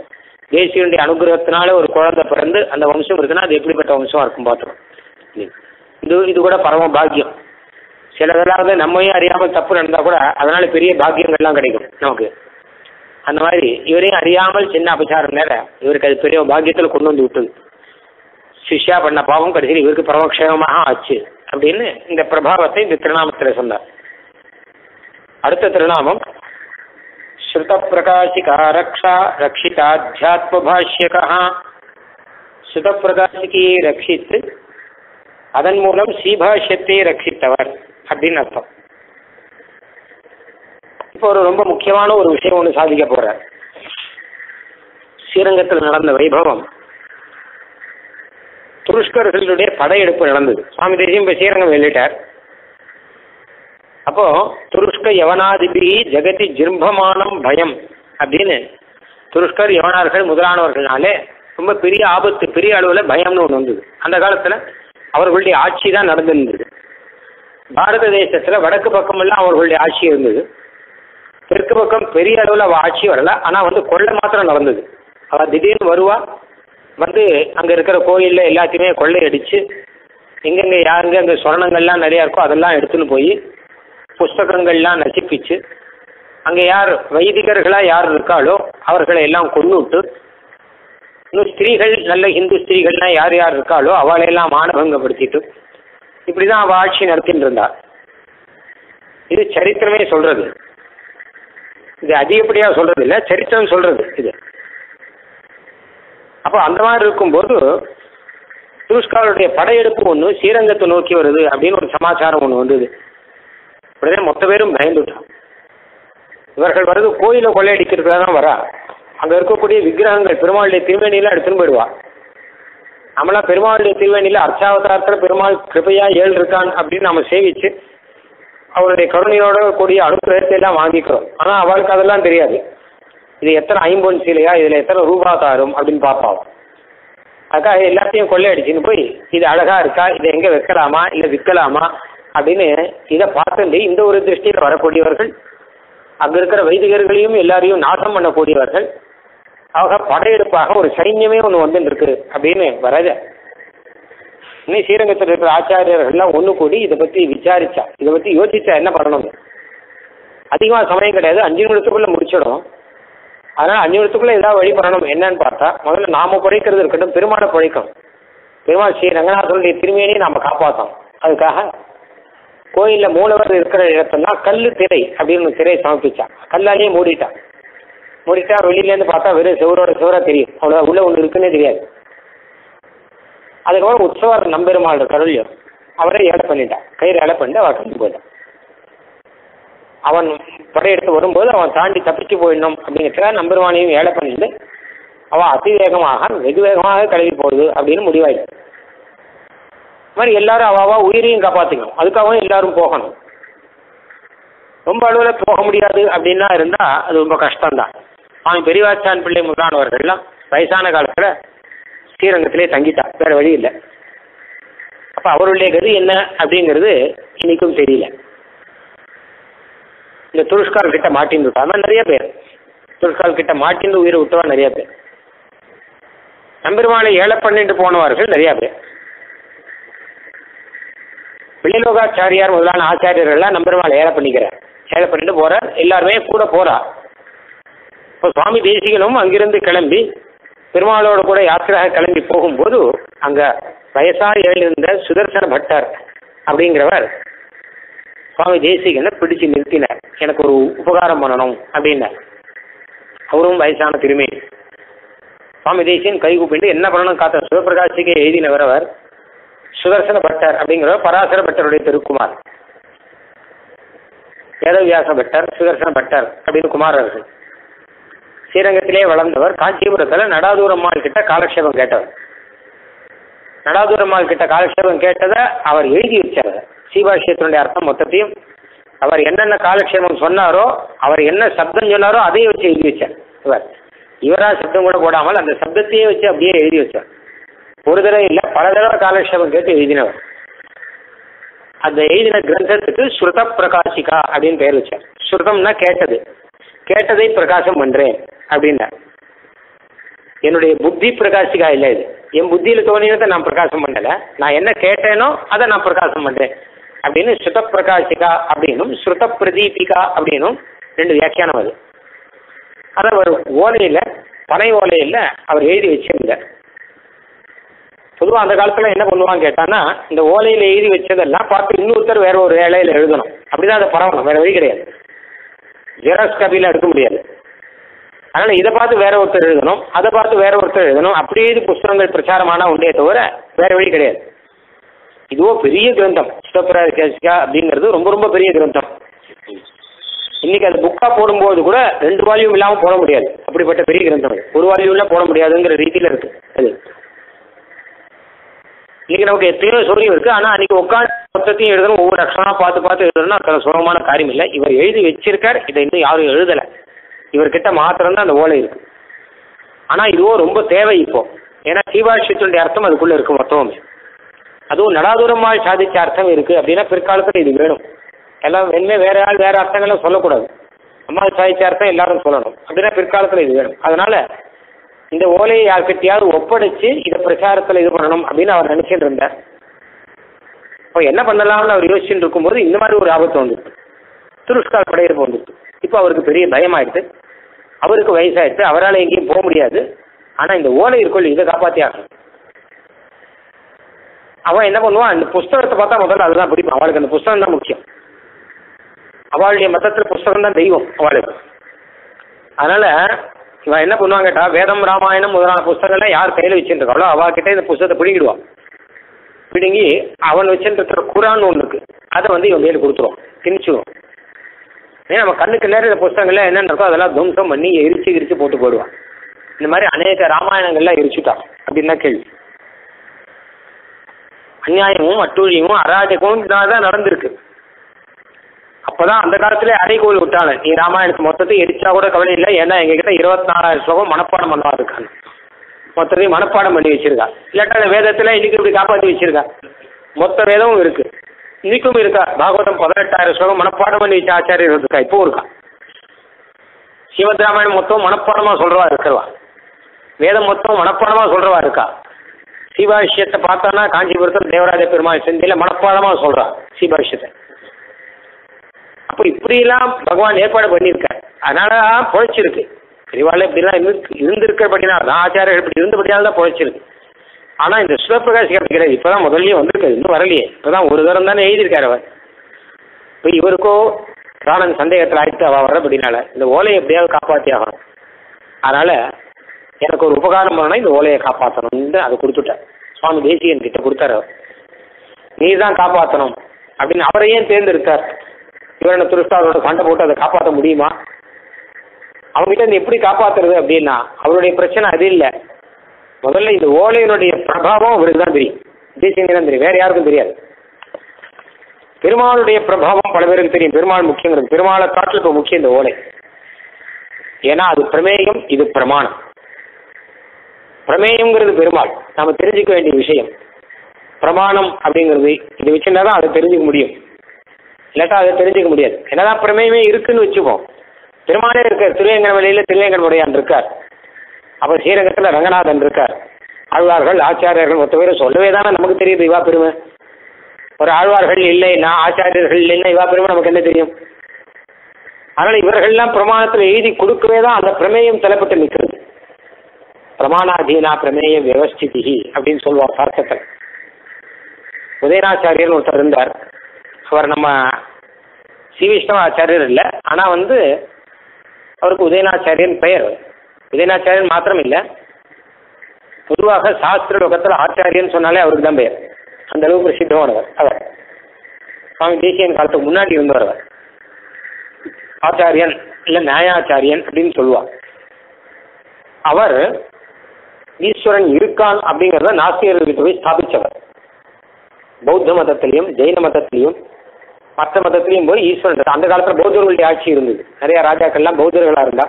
தேசியனுடைய அனுகிரகத்தினால ஒரு குழந்தை பிறந்து அந்த வம்சம் இருக்குன்னா அது எப்படிப்பட்ட வம்சமா இருக்கும் பார்த்தோம் இது இது கூட பரம பாக்கியம். சிலதெல்லாம் வந்து நம்மையும் அறியாமல் தப்பு நடந்தா கூட அதனால பெரிய பாக்கியங்கள்லாம் கிடைக்கும் நமக்கு. அந்த மாதிரி இவரையும் அறியாமல் சின்ன அபச்சாரம் வேற இவருக்கு அது பெரிய பாக்கியத்தில் கொண்டு வந்து விட்டது. சிஷ்யா பண்ண பாவம் கடைசியில் இவருக்கு பரமக்ஷேமமாக ஆச்சு அப்படின்னு இந்த பிரபாவத்தை இந்த திருநாமத்தில் சொன்னார். அடுத்த திருநாமம் ஸ்ருத பிரகாசிகா ரக்ஷா ரக்ஷிதாத்தியாத்ம பாஷ்யகா ஸ்ருத பிரகாசிகையை ரட்சித்து அதன் மூலம் ஸ்ரீபாஷ்யத்தை ரட்சித்தவர் அப்படின்னு அர்த்தம். இப்போ ஒரு ரொம்ப முக்கியமான ஒரு விஷயம் ஒன்று சாதிக்க போறார் ஸ்ரீரங்கத்தில் நடந்த வைபவம். துருஷ்கர்களுடைய படையெடுப்பு நடந்தது. சுவாமி தேசியம் இப்போ ஸ்ரீரங்கம் வெளியிட்டார் அப்போ துருஷ்க யவனாதிபி ஜெகதி ஜிம்பமானம் பயம் அப்படின்னு துருஷ்கர் யவனார்கள் முதலானவர்களாலே ரொம்ப பெரிய ஆபத்து பெரிய அளவில் பயம்னு ஒன்று வந்தது. அந்த காலத்தில் அவர்களுடைய ஆட்சி தான் நடந்திருந்தது. பாரத தேசத்தில் வடக்கு பக்கமெல்லாம் அவர்களுடைய ஆட்சி இருந்தது. தெற்கு பக்கம் பெரிய அளவில் அவள் ஆட்சி வரல. ஆனால் வந்து கொள்ளை மாத்திரம் நடந்தது. அவள் திடீர்னு வருவா. வந்து அங்கே இருக்கிற கோயிலில் எல்லாத்தையுமே கொள்ளையடிச்சு எங்கெங்கே யாருங்க அங்கே சொர்ணங்கள்லாம் நிறையா இருக்கோ அதெல்லாம் எடுத்துன்னு போய் புஸ்தகங்கள்லாம் நசிப்பிச்சு அங்கே யார் வைதிகர்களாக யார் இருக்காளோ அவர்களை எல்லாம் கொன்னுட்டு இன்னும் ஸ்திரீகள் நல்ல இந்து ஸ்திரீகள்லாம் யார் யார் இருக்காளோ அவளையெல்லாம் மானபங்கப்படுத்திட்டு இப்படி தான் அவள் ஆட்சி நடத்தின்னு இருந்தாள் இது சரித்திரமே சொல்கிறது இது அதிகப்படியாக சொல்றது இல்லை சரித்திரம் சொல்றது இது. அப்போ அந்த மாதிரி இருக்கும்போது துருஷ்காருடைய படையெடுப்பு ஒன்று ஸ்ரீரங்கத்தை நோக்கி வருது அப்படின்னு ஒரு சமாச்சாரம் ஒன்று வந்தது. உடனே மொத்த பேரும் பயந்துட்டான் இவர்கள் வருது கோயிலை கொள்ளையடிக்கிறதுக்காக தான் வரா. அங்கே இருக்கக்கூடிய விக்கிரகங்கள் பெருமாளுடைய திருவேணியெல்லாம் எடுத்துன்னு போயிடுவா. நம்மளாம் பெருமாளுடைய திருவேணியில் அர்ச்சாவதாரத்தில் பெருமாள் கிருபையா ஏழு இருக்கான் அப்படின்னு நம்ம சேவிச்சு அவருடைய கருணையோட கூடிய அனுகிரகத்தை எல்லாம் வாங்கிக்கிறோம். ஆனால் அவளுக்கு அதெல்லாம் தெரியாது. இது எத்தனை ஐம்பொன் சீலையா இதில் எத்தனை ரூபா தாரும் அப்படின்னு பார்ப்பான். அதுக்காக எல்லாத்தையும் கொள்ளையடிச்சுன்னு போய் இது அழகா இருக்கா? இதை எங்கே வைக்கலாமா? இல்லை விற்கலாமா? அப்படின்னு இதை பார்த்துட்டு இந்த ஒரு திருஷ்டியில் வரக்கூடியவர்கள் அங்கே இருக்கிற வைதிகர்களையும் எல்லாரையும் நாசம் பண்ணக்கூடியவர்கள் ஆக படையெடுப்பாக ஒரு சைன்யமே ஒன்று வந்துட்டு இருக்கு அப்படின்னு வரத. இன்னும் ஸ்ரீரங்கத்தில் இருக்கிற ஆச்சாரியர்கள்லாம் ஒன்று கூடி இதை பற்றி விசாரிச்சா இதை பற்றி யோசிச்சா என்ன பண்ணணும்? அதிகமாக சமயம் கிடையாது. அஞ்சு நிமிடத்துக்குள்ளே முடிச்சிடும். அதனால் அஞ்சு நிமிடத்துக்குள்ளே ஏதாவது வழி பண்ணணும். என்னன்னு பார்த்தா முதல்ல நாம பிழைக்கிறது இருக்கட்டும் பெருமாளை பிழைக்கும் பெருமாள் ஸ்ரீ ரங்கநாதனுடைய திருமேனியை நாம் காப்பாற்றோம் அதுக்காக கோயிலில் மூலவர் இருக்கிற இடத்தெல்லாம் கல் திரை அப்படின்னு திரையை சமர்ப்பிச்சான் கல்லாலேயே மூடிட்டான் மூடிட்டா வெளியிலேருந்து பார்த்தா வெறும் சுவரோட சுவராக தெரியும். அவ்வளோ உள்ளே ஒன்று இருக்குன்னே தெரியாது. அதுக்கப்புறம் உற்சவர் நம்பெருமாள் கருளியர். அவரை ஏழை பண்ணிட்டான் கயிறு ஏழை பண்ணிட்டு அவர் கண்டு போயிட்டான். அவன் படையெடுத்து வரும்போது அவன் தாண்டி தப்பிச்சு போயிடணும் அப்படிங்கிறதுக்காக நம்பெருமானையும் ஏழை பண்ணிட்டு அவன் அதிவேகமாக வெகு வேகமாக கழுவி போகுது அப்படின்னு முடிவாயிடுச்சு இது மாதிரி எல்லாரும் அவாவா உயிரையும் காப்பாற்றிக்கணும் அதுக்காகவும் எல்லாரும் போகணும். ரொம்ப அளவில் போக முடியாது அப்படின்னா இருந்தால் அது ரொம்ப கஷ்டம்தான். அவன் பெரியவாச்சான் பிள்ளை முதலானவர்கள்லாம் வயசான காலத்தில் ஸ்ரீரங்கத்திலே தங்கிட்டா வேற வழி இல்லை. அப்போ அவருடைய கதி என்ன அப்படிங்கிறது இன்னைக்கும் தெரியல. இந்த துருஷ்கால் கிட்ட மாட்டின்னு விட்டாங்க நிறைய பேர். துருஷ்கால் கிட்ட மாட்டின்னு உயிரை விட்டவா நிறைய பேர். நம்பெருமாளை ஏழை பண்ணிட்டு போனவார்கள் நிறைய பேர். வெளிலோகாச்சாரியார் முதலான ஆச்சாரியர்கள்லாம் நம்பெருமாளை ஏழை பண்ணிக்கிறார். ஏழை பண்ணிட்டு போறார். எல்லாருமே கூட போறா. இப்போ சுவாமி தேசிகனும் அங்கிருந்து கிளம்பி பெருமாளோட கூட யாத்திரையாக கிளம்பி போகும்போது அங்க வயசா எழுந்த சுதர்சன பட்டர் அப்படிங்கிறவர் சுவாமி தேசிகனை பிடிச்சு நிறுத்தினார். எனக்கு ஒரு உபகாரம் பண்ணணும் அப்படின்னார். அவரும் வயசான திருமேனி. சுவாமி தேசியன் கை கூப்பிட்டு என்ன பண்ணணும் காத்த சிவபிரகாசிக்கு எழுதினவர் அவர் சுதர்சன பட்டர் அப்படிங்கிறவர் பராசர பட்டருடைய திருக்குமார். வேதவியாச பட்டர் சுதர்சன பட்டர் அப்படின்னு குமாரர்கள். ஸ்ரீரங்கத்திலே வளர்ந்தவர் காஞ்சிபுரத்தில் நடாதூரம்மாள் கிட்ட காலக்ஷேபம் கேட்டவர். நடாதூரம்மாள் கிட்ட காலக்ஷேபம் கேட்டதை அவர் எழுதி வச்சார். சீபாஷியத்தினுடைய அர்த்தம் மொத்தத்தையும். அவர் என்னென்ன காலக்ஷேபம் சொன்னாரோ அவர் என்ன சப்தம் சொன்னாரோ அதையும் வச்சு எழுதி வச்சார் இவர். இவரா சப்தம் கூட போடாமல் அந்த சப்தத்தையே வச்சு அப்படியே எழுதி வச்சார். ஒரு தடவை இல்லை பல தடவை காலக்ஷேபம் கேட்டு எழுதினவர். அந்த எழுதின கிரந்தத்துக்கு ஸ்ருத பிரகாசிகா அப்படின்னு பெயர் வச்சார். ஸ்ருதம்னா கேட்டது. கேட்டதை பிரகாசம் பண்றேன் அப்படின்னார். என்னுடைய புத்தி பிரகாசிகா இல்லை இது. என் புத்தியில் தோணினதை நான் பிரகாசம் பண்ணல. நான் என்ன கேட்டேனோ அதை நான் பிரகாசம் பண்றேன். அப்படின்னு ஸ்ருத பிரகாசிகா அப்படின்னும் ஸ்ருத பிரதீபிகா அப்படின்னும் ரெண்டு வியாக்கியானம் அது அதை அவர் ஓலையில் பனை ஓலையில் அவர் எழுதி வச்சிருந்தார். பொதுவாக அந்த காலத்தில் என்ன பண்ணுவாங்க கேட்டான்னா இந்த ஓலையில் எழுதி வச்சதெல்லாம் பார்த்து இன்னொருத்தர் வேற ஒரு வேலையில் எழுதணும். அப்படிதான் அதை பரவணும். வேற வழி கிடையாது. ஜெராக்ஸ் காப்பியில் எடுக்க முடியாது. அதனால் இதை பார்த்து வேற ஒருத்தர் எழுதணும் அதை பார்த்து வேற ஒருத்தர் எழுதணும். அப்படியே இது புஸ்தகங்கள் பிரச்சாரமான உண்டே தவிர வேற வழி கிடையாது. இதுவோ பெரிய கிரந்தம். சிவபிராசிகா அப்படிங்கிறது ரொம்ப ரொம்ப பெரிய கிரந்தம். இன்னைக்கு அது புக்கா போடும்போது கூட ரெண்டு வால்யூம் இல்லாமல் போட முடியாது. அப்படிப்பட்ட பெரிய கிரந்தம். ஒரு வால்யூம்ல போட முடியாதுங்கிற ரீதியில இருக்கு அது. இன்னைக்கு நமக்கு எத்தனையோ சௌரியம் இருக்கு. ஆனா அன்னைக்கு உட்காந்து மொத்தத்தையும் எழுதணும். ஒவ்வொரு அக்ஷரமா பார்த்து பார்த்து எழுதணும்னா அத்தனை சுலபமான காரியம் இல்லை. இவர் எழுதி வச்சிருக்கார். இதை இன்னும் யாரும் எழுதல. இவர்கிட்ட மாத்திரம் தான் அந்த ஓலை இருக்கு. ஆனா இதுவோ ரொம்ப தேவை இப்போ. ஏன்னா சீவாஷியத்துடைய அர்த்தம் அதுக்குள்ள இருக்கு மொத்தமே அதுவும் நடாதூரமாக சாதிச்ச அர்த்தம் இருக்கு. அப்படின்னா பிற்காலத்துல இது வேணும். எல்லாம் வேணுமே வேற ஆள் வேற அர்த்தங்கள்லாம் சொல்லக்கூடாது. அம்மா சாதிச்ச அர்த்தம் எல்லாரும் சொல்லணும். அப்படின்னா பிற்காலத்துல இது வேணும். அதனால இந்த ஓலையை யார்கிட்டையாவது ஒப்படைச்சு இதை பிரச்சாரத்துல இது பண்ணணும் அப்படின்னு அவர் நினைச்சிட்டு இருந்தார். இப்போ என்ன பண்ணலாம்னு அவர் யோசிச்சுட்டு இருக்கும்போது இந்த மாதிரி ஒரு ஆபத்து வந்துச்சு. துருஷ்கால் படையெடுப்பு வந்துச்சு இப்போ அவருக்கு பெரிய பயமாயிடுது அவருக்கு வயசாயிடுச்சு. அவரால் எங்கேயும் போக முடியாது. ஆனா இந்த ஓலை இருக்குள்ள இதை காப்பாற்றி ஆகணும். அவன் என்ன பண்ணுவான்? அந்த புஸ்தகத்தை பார்த்தா முதல்ல அதுதான் பிடிப்பான். அவளுக்கு அந்த புஸ்தகம் தான் முக்கியம். அவளுடைய மதத்தில் புஸ்தகம் தான் தெய்வம் அவளுக்கு. அதனால இவன் என்ன பண்ணுவான் கேட்டா வேதம் ராமாயணம் முதலான புஸ்தகங்கள்லாம் யார் கையில வச்சுருக்காளோ அவகிட்ட இந்த புஸ்தகத்தை பிடிங்கிடுவான் பிடுங்கி அவன் வச்சுருக்கிற குரான் ஒன்று இருக்கு அதை வந்து இவன் மேல கொடுத்துருவான் திணிச்சுடுவான் ஏன் நம்ம கண்ணுக்கு நேரம் இந்த புஸ்தகங்கள்லாம் என்னென்ன இருக்கோ அதெல்லாம் துவம்சம் பண்ணி எரிச்சு எரிச்சு போட்டு போடுவான் இந்த மாதிரி அநேக ராமாயணங்கள்லாம் எரிச்சுட்டான். அப்படின்னா கேள்வி. அநியாயமும் அட்டூழியமும் அராஜகமும் தான் நடந்திருக்கு. அப்பதான் அந்த காலத்துல கோவில் விட்டாங்க. நீ ராமாயணத்தை மொத்தத்தை எரிச்சா கூட கவலை இல்லை. ஏன்னா எங்ககிட்ட இருபத்தி நாலாயிரம் ஸ்லோகம் மனப்பாடம் பண்ணவா இருக்காங்க. மொத்தத்தையும் மனப்பாடம் பண்ணி வச்சிருக்கா. இல்லாட்டா அந்த வேதத்துல இன்னைக்கு இப்படி காப்பாற்றி வச்சிருக்கா. மொத்த வேதமும் இருக்கு. இன்னைக்கும் இருக்கா. பாகவதம் பதினெட்டாயிரம் ஸ்லோகம் மனப்பாடம் பண்ணி வச்ச ஆச்சாரியர் இருக்கா. இப்போ இருக்கா. சிவத் ராமாயணம் மொத்தம் மனப்பாடமா சொல்றவா இருக்கிறவா வேதம் மொத்தம் மனப்பாடமா சொல்றவா இருக்கா? சீபாஷ்யத்தை பார்த்தோன்னா காஞ்சிபுரத்தில் தேவராஜ பெருமாள் செந்தில மனப்பாடமா சொல்றா சீபாஷ்யத்தை. அப்படி இப்படிலாம் பகவான் ஏற்பாடு பண்ணியிருக்கார். அதனால பொழைச்சிருக்கு. பெரியவாள் இப்படிலாம் இருந்து இருந்திருக்கிறபடினால் தான் ஆச்சாரியர் இப்படி இருந்தபடியால் தான் பொழைச்சிருக்கு. ஆனால் இந்த சிவபிரகாஷ் கிடையாது. இப்போ தான் முதல்லயே வந்திருக்காரு இன்னும் வரலையே. இப்போ தான் ஒரு தரம் தானே எழுதியிருக்காரு அவர். இப்போ இவருக்கோ பிராணன் சந்தேகத்தில் ஆயிடுத்து அவள் வர்றபடினால இந்த ஓலையை எப்படியாவது காப்பாற்றி ஆகணும். அதனால் எனக்கு ஒரு உபகாரம் பண்ணணும் இந்த ஓலையை காப்பாற்றணும்னு அதை கொடுத்துட்டேன் சுவாமி தேசியன் கிட்ட கொடுத்தாரு அவர். நீ தான் காப்பாற்றணும் அப்படின்னு அவரையே தேர்ந்தெடுத்தார். இவரனை துருஷ்டாரோட சண்டை போட்டு அதை காப்பாற்ற முடியுமா? அவங்ககிட்ட இருந்து எப்படி காப்பாத்துறது அப்படின்னா அவருடைய பிரச்சனை அது இல்லை. முதல்ல இந்த ஓலையினுடைய பிரபாவம் அவருக்கு தான் தெரியும். தேசியங்க தான் தெரியும். வேற யாருக்கும் தெரியாது. பெருமாளுடைய பிரபாவம் பல பேருக்கு தெரியும். பெருமாள் முக்கியங்கிறது பெருமாளை காட்டில் இப்போ முக்கியம் இந்த ஓலை. ஏன்னா அது பிரமேயம் இது பிரமாணம். பிரமேயம்ங்கிறது பெருமாள். நாம தெரிஞ்சுக்க வேண்டிய விஷயம். பிரமாணம் அப்படிங்கிறது இது வச்சுருந்தா தான் அதை தெரிஞ்சுக்க முடியும். இல்லாட்டா அதை தெரிஞ்சுக்க முடியாது. என்னதான் பிரமேயமே இருக்குன்னு வச்சுப்போம். பெருமானே இருக்கார். திருவேங்கன் வழியில் திருவேங்கட உடையான் இருக்கார். அப்போ ஸ்ரீரங்கத்தில் ரங்கநாதன் இருக்கார். ஆழ்வார்கள் ஆச்சாரியர்கள் மொத்த பேரும் சொல்லவே தானே நமக்கு தெரியுது இவா பெருமை. ஒரு ஆழ்வார்கள் இல்லைன்னா ஆச்சாரியர்கள் இல்லைன்னா இவா பெருமை நமக்கு என்ன தெரியும்? அதனால் இவர்கள்லாம் பிரமாணத்தில் எழுதி கொடுக்கவே தான் அந்த பிரமேயம் தலைப்பட்டு நிற்கிறது பிரமாணாதீனா பிரமேய வியவஸ்திதி அப்படின்னு சொல்லுவார் சாஸ்திரத்தில் உதயநாச்சாரியர் ஒருத்தர் இருந்தார். அவர் நம்ம சி விஷ்ணவ ஆச்சாரியர் இல்லை. ஆனால் வந்து அவருக்கு உதயநாச்சாரியன் பெயர். உதயநாச்சாரியன் மாத்திரம் இல்லை பொதுவாக சாஸ்திர லோகத்தில் ஆச்சாரியன் சொன்னாலே அவருக்கு தான் பெயர். அந்த அளவுக்கு பிரசித்தமானவர் அவர் சுவாமி தேசியன் காலத்துக்கு முன்னாடி இருந்தவர் அவர். ஆச்சாரியன் இல்லை நியாயாச்சாரியன் அப்படின்னு சொல்லுவார். அவர் ஈஸ்வரன் இருக்கான் அப்படிங்கிறத நாஸ்திகர்களுக்கு போய் ஸ்தாபிச்சவர். பௌத்த மதத்திலையும் ஜெயின மதத்திலையும் மற்ற மதத்திலையும் போய் ஈஸ்வரன் அந்த காலத்தில் பௌத்தர்களுடைய ஆட்சி இருந்தது. நிறைய ராஜாக்கள்லாம் பௌத்தர்களா இருந்தா.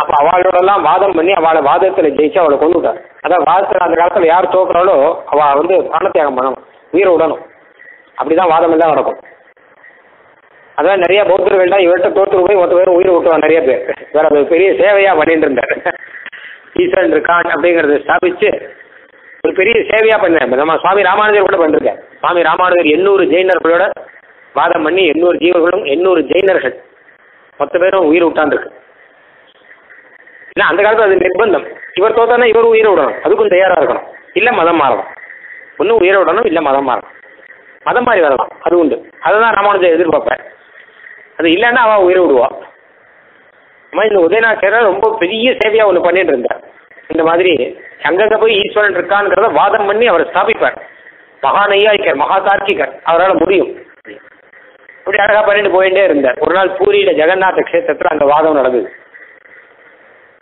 அப்போ அவளோடலாம் வாதம் பண்ணி அவளை வாதத்தில் ஜெயிச்சு அவளை கொண்டுட்டார் அதான் வாதத்துல அந்த காலத்தில் யார் தோக்குறாளோ அவள் வந்து பிராணத்தியாகம் பண்ணணும். உயிரை விடணும். அப்படிதான் வாதம் எல்லாம் நடக்கும். அதான் நிறைய பௌத்தர்கள் தான் இவர்கிட்ட தோற்று போய் மொத்த பேரும் உயிரை விட்டுவான் நிறைய பேர். வேற அது பெரிய சேவையா பண்ணிட்டு இருந்தார். ஈஸ்வரன் இருக்கான் அப்படிங்கறத ஸ்தாபிச்சு ஒரு பெரிய சேவையா பண்ணேன். நம்ம சுவாமி ராமானுஜர் கூட பண்ணிருக்கேன். சுவாமி ராமானுஜர் எண்ணூறு ஜெயினர்களோட வாதம் பண்ணி எண்ணூறு ஜீவர்களும் எண்ணூறு ஜெயினர்கள். மொத்த பேரும் உயிர் விட்டாந்துருக்கு இல்லை அந்த காலத்துல அது நிர்பந்தம். இவர் தோத்தானா இவர் உயிரை விடணும். அதுக்கும் தயாராக இருக்கணும். இல்லை மதம் மாறணும். ஒன்றும் உயிரை விடணும் இல்லை மதம் மாறணும். மதம் மாறி வரலாம். அது உண்டு. அதுதான் ராமானுஜர் எதிர்பார்ப்பேன் அது இல்லைன்னா அவன் உயிரை விடுவாள் அம்மா இந்த உதயநாச்சரர் ரொம்ப பெரிய சேவையாக ஒன்று பண்ணிட்டு இருந்தார். இந்த மாதிரி அங்கங்க போய் ஈஸ்வரன் இருக்கான்ங்கிறத வாதம் பண்ணி அவர் ஸ்தாபிப்பார். மகா நையாய்க்கர் மகா தார்க்கிகர். அவரால் முடியும். இப்படி அழகா பண்ணிட்டு போயிட்டே இருந்தார். ஒரு நாள் பூரியில ஜெகநாத கஷேத்திரத்தில் அந்த வாதம் நடந்தது.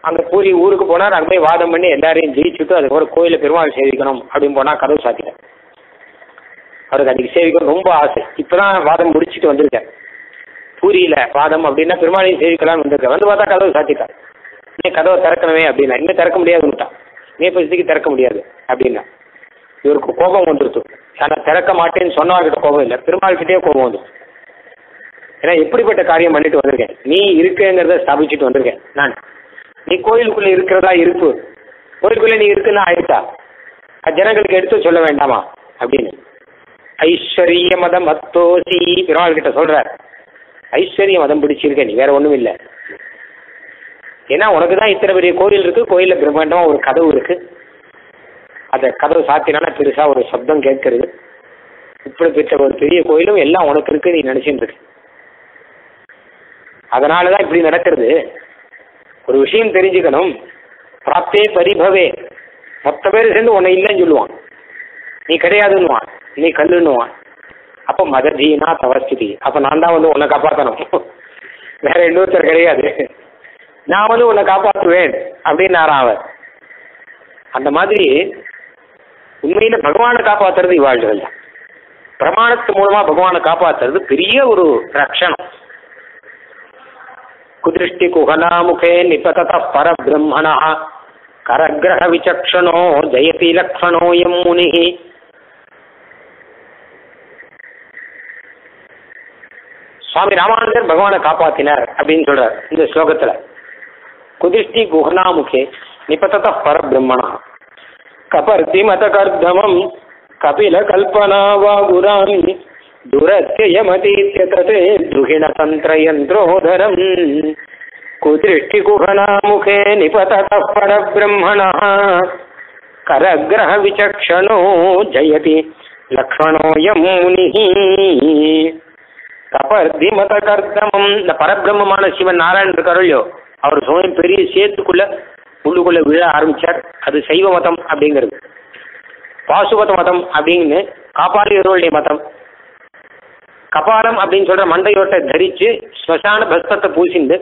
அந்த பூரி ஊருக்கு போனார். அங்க போய் வாதம் பண்ணி எல்லாரையும் ஜெயிச்சுட்டு அதுக்கப்புறம் கோயில பெருமாள் சேவிக்கணும் அப்படின்னு போனா கதவு சாத்திட்டார் அவருக்கு அன்னைக்கு சேவிக்கணும் ரொம்ப ஆசை. இப்பதான் வாதம் முடிச்சுட்டு வந்திருக்கேன் பூரியில வாதம் அப்படின்னா பெருமாளையும் சேவிக்கலாம்னு வந்திருக்கேன் வந்து பார்த்தா கதவு சாத்திட்டார். கதவை திறக்கணுமே அப்படின்னா இன்னும் திறக்க முடியாதுன்னுட்டான் நீ இப்போதைக்கு திறக்க முடியாது. அப்படின்னா இவருக்கு கோபம் வந்துருச்சு ஆனால் திறக்க மாட்டேன்னு சொன்னவர்கிட்ட கோபம் இல்லை. பெருமாள்கிட்டே கோபம் வந்து ஏன்னா எப்படிப்பட்ட காரியம் பண்ணிட்டு வந்திருக்கேன்? நீ இருக்குங்கிறத ஸ்தாபிச்சுட்டு வந்திருக்கேன். நான். நீ கோயிலுக்குள்ள இருக்கிறதா இருப்பு. கோயிலுக்குள்ள நீ இருக்குன்னா ஆயிட்டா? அது ஜனங்களுக்கு எடுத்து சொல்ல வேண்டாமா? அப்படின்னு. ஐஸ்வர்ய மதம் அத்தோசி பெருமாள் கிட்ட சொல்றார். ஐஸ்வர்ய மதம் பிடிச்சிருக்க நீ வேற ஒண்ணும் இல்லை ஏன்னா உனக்கு தான் இத்தனை பெரிய கோயில் இருக்கு கோயிலில் பிரம்மாண்டமா ஒரு கதவு இருக்கு. அந்த கதவு சாத்தினால பெருசா ஒரு சப்தம் கேட்கறது. இப்படி பெற்ற ஒரு பெரிய கோயிலும் எல்லாம் உனக்கு இருக்கு நீ நினைச்சிட்டு இருக்கு. அதனாலதான் இப்படி நடக்கிறது. ஒரு விஷயம் தெரிஞ்சுக்கணும். பிராப்தே பரிபவே. மொத்த பேர் சேர்ந்து உன்னை இல்லைன்னு சொல்லுவான். நீ கிடையாதுன்னுவான். நீ கல்லுன்னுவான். அப்போ மதஜீனா தவஸ்திதி. அப்போ நான் தான் வந்து உன்னை காப்பாற்றணும் வேற இன்னொருத்தர் கிடையாது. நான் வந்து உன்னை காப்பாற்றுவேன் அப்படின்னு அவன். அந்த மாதிரி உண்மையில பகவானை காப்பாத்துறது இவாழ்கள் பிரமாணத்து மூலமா பகவானை காப்பாத்துறது பெரிய ஒரு ரக்ஷணம் குதிருஷ்டி குகனாமுகே நிபதத பரபிரம்மண. கரகிரக விசக்ஷணோ ஜெயதி லக்ஷணோயம் முனி சுவாமி ராமானுஜர் பகவானை காப்பாத்தினார் அப்படின்னு சொல்றார் இந்த ஸ்லோகத்துல. குதிஷ்டி குஹனாமுகே நிபதத பரபிரம்மணா கபர்த்தி மதகர்தமம் கபில கல்பனா வாகுராமி துரத்யமதீத்யதே துகிண தந்திரயந்திரோதரம் குதிருஷ்டி குஹனாமுகே நிபதத பரபிரம்மணா கரகிரக விசக்ஷணோ ஜயதி லக்ஷ்மணோயம் முனி கபர்தி மதகர்தமம் இந்த பரபிரம்மமான சிவன் நாராயணன் இருக்காரோ இல்லையோ அவர் சுயம் பெரிய சேத்துக்குள்ள உள்ளுக்குள்ள விழ ஆரம்பிச்சார். அது சைவ மதம் அப்படிங்கிறது. பாசுபத மதம் அப்படின்னு காப்பாளியர்களுடைய மதம். கபாலம் அப்படின்னு சொல்ற மண்டையோட்டை தரிச்சு ஸ்மசான பஸ்தத்தை பூசிண்டு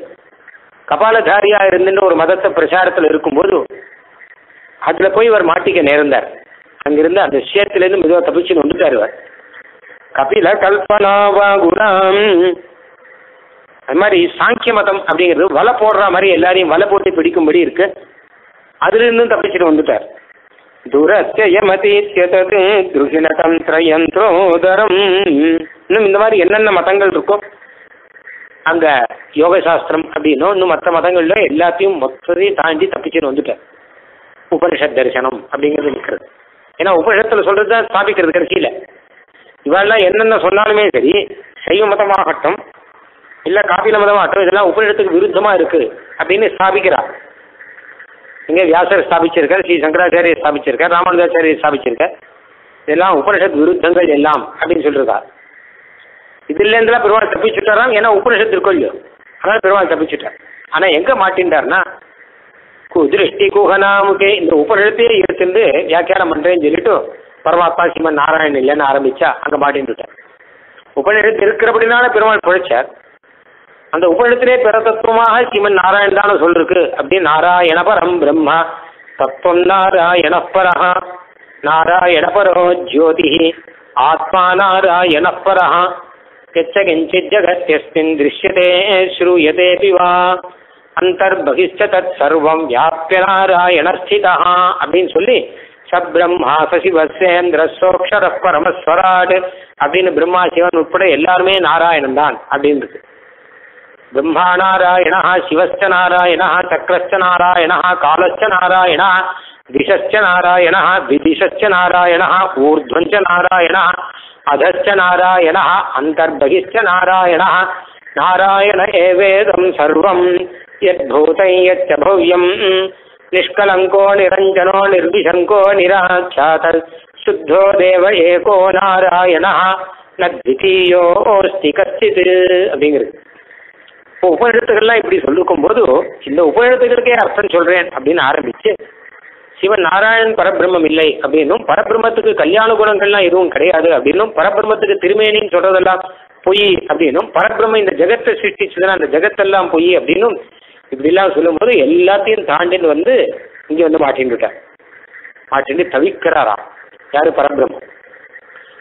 கபாலதாரியா இருந்துன்னு ஒரு மதத்தை பிரச்சாரத்தில் இருக்கும்போது அதுல போய் இவர் மாட்டிக்க நேர்ந்தார். அங்கிருந்து அந்த விஷயத்திலேருந்து மெதுவாக தப்பிச்சுன்னு வந்துட்டார் இவர். கபில கல்பனாவா குணம் அது மாதிரி சாங்கிய மதம் அப்படிங்கிறது வலை போடுற மாதிரி எல்லாரையும் வலை போட்டு பிடிக்கும்படி இருக்கு. அதுல இருந்தும் தப்பிச்சுட்டு வந்துட்டார். துரத்தியமதீத்யதது துருகிண தந்திர உதரம் இன்னும் இந்த மாதிரி என்னென்ன மதங்கள் இருக்கோ அங்க யோக சாஸ்திரம் அப்படின்னும் இன்னும் மற்ற மதங்கள்ல எல்லாத்தையும் மொத்தத்தையும் தாண்டி தப்பிச்சுட்டு வந்துட்டார். உபனிஷத் தரிசனம் அப்படிங்கிறது நிற்கிறது. ஏன்னா உபனிஷத்துல சொல்றது தான் ஸ்தாபிக்கிறது கடைசியில. இவெல்லாம் என்னென்ன சொன்னாலுமே சரி சைவ மதமாகட்டும் இல்ல காபில மதமாகட்டும் இதெல்லாம் உபநிடத்துக்கு விருத்தமா இருக்கு அப்படின்னு ஸ்தாபிக்கிறார் இங்க வியாசர் ஸ்தாபிச்சிருக்கார் ஸ்ரீ சங்கராச்சாரியர் ஸ்தாபிச்சிருக்கார் ராமானுஜாச்சாரியர் ஸ்தாபிச்சிருக்கார். இதெல்லாம் உபனிஷத் விருத்தங்கள் எல்லாம் அப்படின்னு சொல்லிருக்கார் இதுல இருந்துலாம் பெருமாள் தப்பிச்சுட்டாராம். ஏன்னா உபனிஷத்து இருக்கோ அதனால பெருமாள் தப்பிச்சுட்டார். ஆனா எங்க மாட்டின்றார்னா குதிருஷ்டி குஹனாமுகே இந்த உபனிஷத்தையே எடுத்துட்டு வியாக்கியானம் பண்றேன்னு சொல்லிட்டு பரமாத்மா சிவன் நாராயணன் இல்லைன்னு ஆரம்பிச்சா அங்க மாட்டின்னுட்டார் உபநிடத்து இருக்கிறபடினால பெருமாள் பிழைச்சார். அந்த உபநிடத்திலே பிறதத்துவமாக ஸ்ரீமன் நாராயண் தான் சொல்லிருக்கு அப்படின்னு நாராயண பரம் பிரம்மா தத்துவம் நாராயண பரஹா நாராயண பரோ ஜோதி ஆத்மா நாராயண பரஹா எச்ச கிஞ்சித் ஜகத்யஸ்மின் திருஷ்யதே ஸ்ரூயதே பிவா அந்தர்பகிஷ்ட தத் சர்வம் வியாபிய நாராயண ஸ்திதா அப்படின்னு சொல்லி சப்ரம்மா சசிவசேந்திர சோக்ஷர பரமஸ்வராடு அப்படின்னு பிரம்மா சிவன் உட்பட எல்லாருமே நாராயணன் தான் அப்படின்னு இருக்கு பிரம்மா நாராயண சிவச்ச நாராயண சக்கரச்ச நாராயண காலச்ச நாராயண திசச்ச நாராயண விதிஷச்ச நாராயண ஊர்துவஞ்ச நாராயண அதச்ச நாராயண அந்தர்பகிஷ்ட நாராயண நாராயண ஏவேதம் சர்வம் யத்பூதை யச்ச பவ்யம் நிஷ்கலங்கோ நிரஞ்சனோ நிர்விசங்கோ நிராக்கியாத சுத்தோ தேவ ஏகோ நாராயண நத்விதீயோஸ்தி கச்சித் அப்படிங்கிறது இப்போ உபநிடத்துகள்லாம் இப்படி சொல்லிருக்கும் போது இந்த உபநிடத்துகளுக்கே அர்த்தம் சொல்றேன் அப்படின்னு ஆரம்பிச்சு சிவன் நாராயணன் பரபிரம்மம் இல்லை அப்படின்னும் பரபிரம்மத்துக்கு கல்யாண குணங்கள்லாம் எதுவும் கிடையாது அப்படின்னும் பரபிரம்மத்துக்கு திருமேனின்னு சொல்றதெல்லாம் பொய் அப்படின்னும் பரபிரம்மம் இந்த ஜெகத்தை சிருஷ்டிச்சதுன்னா அந்த ஜெகத்தெல்லாம் பொய் அப்படின்னும் இப்படிலாம் சொல்லும்போது எல்லாத்தையும் தாண்டின்னு வந்து இங்க வந்து மாட்டின்னுட்டார் மாட்டின்னு தவிக்கிறாராம். யாரு? பரபிரம்மம்.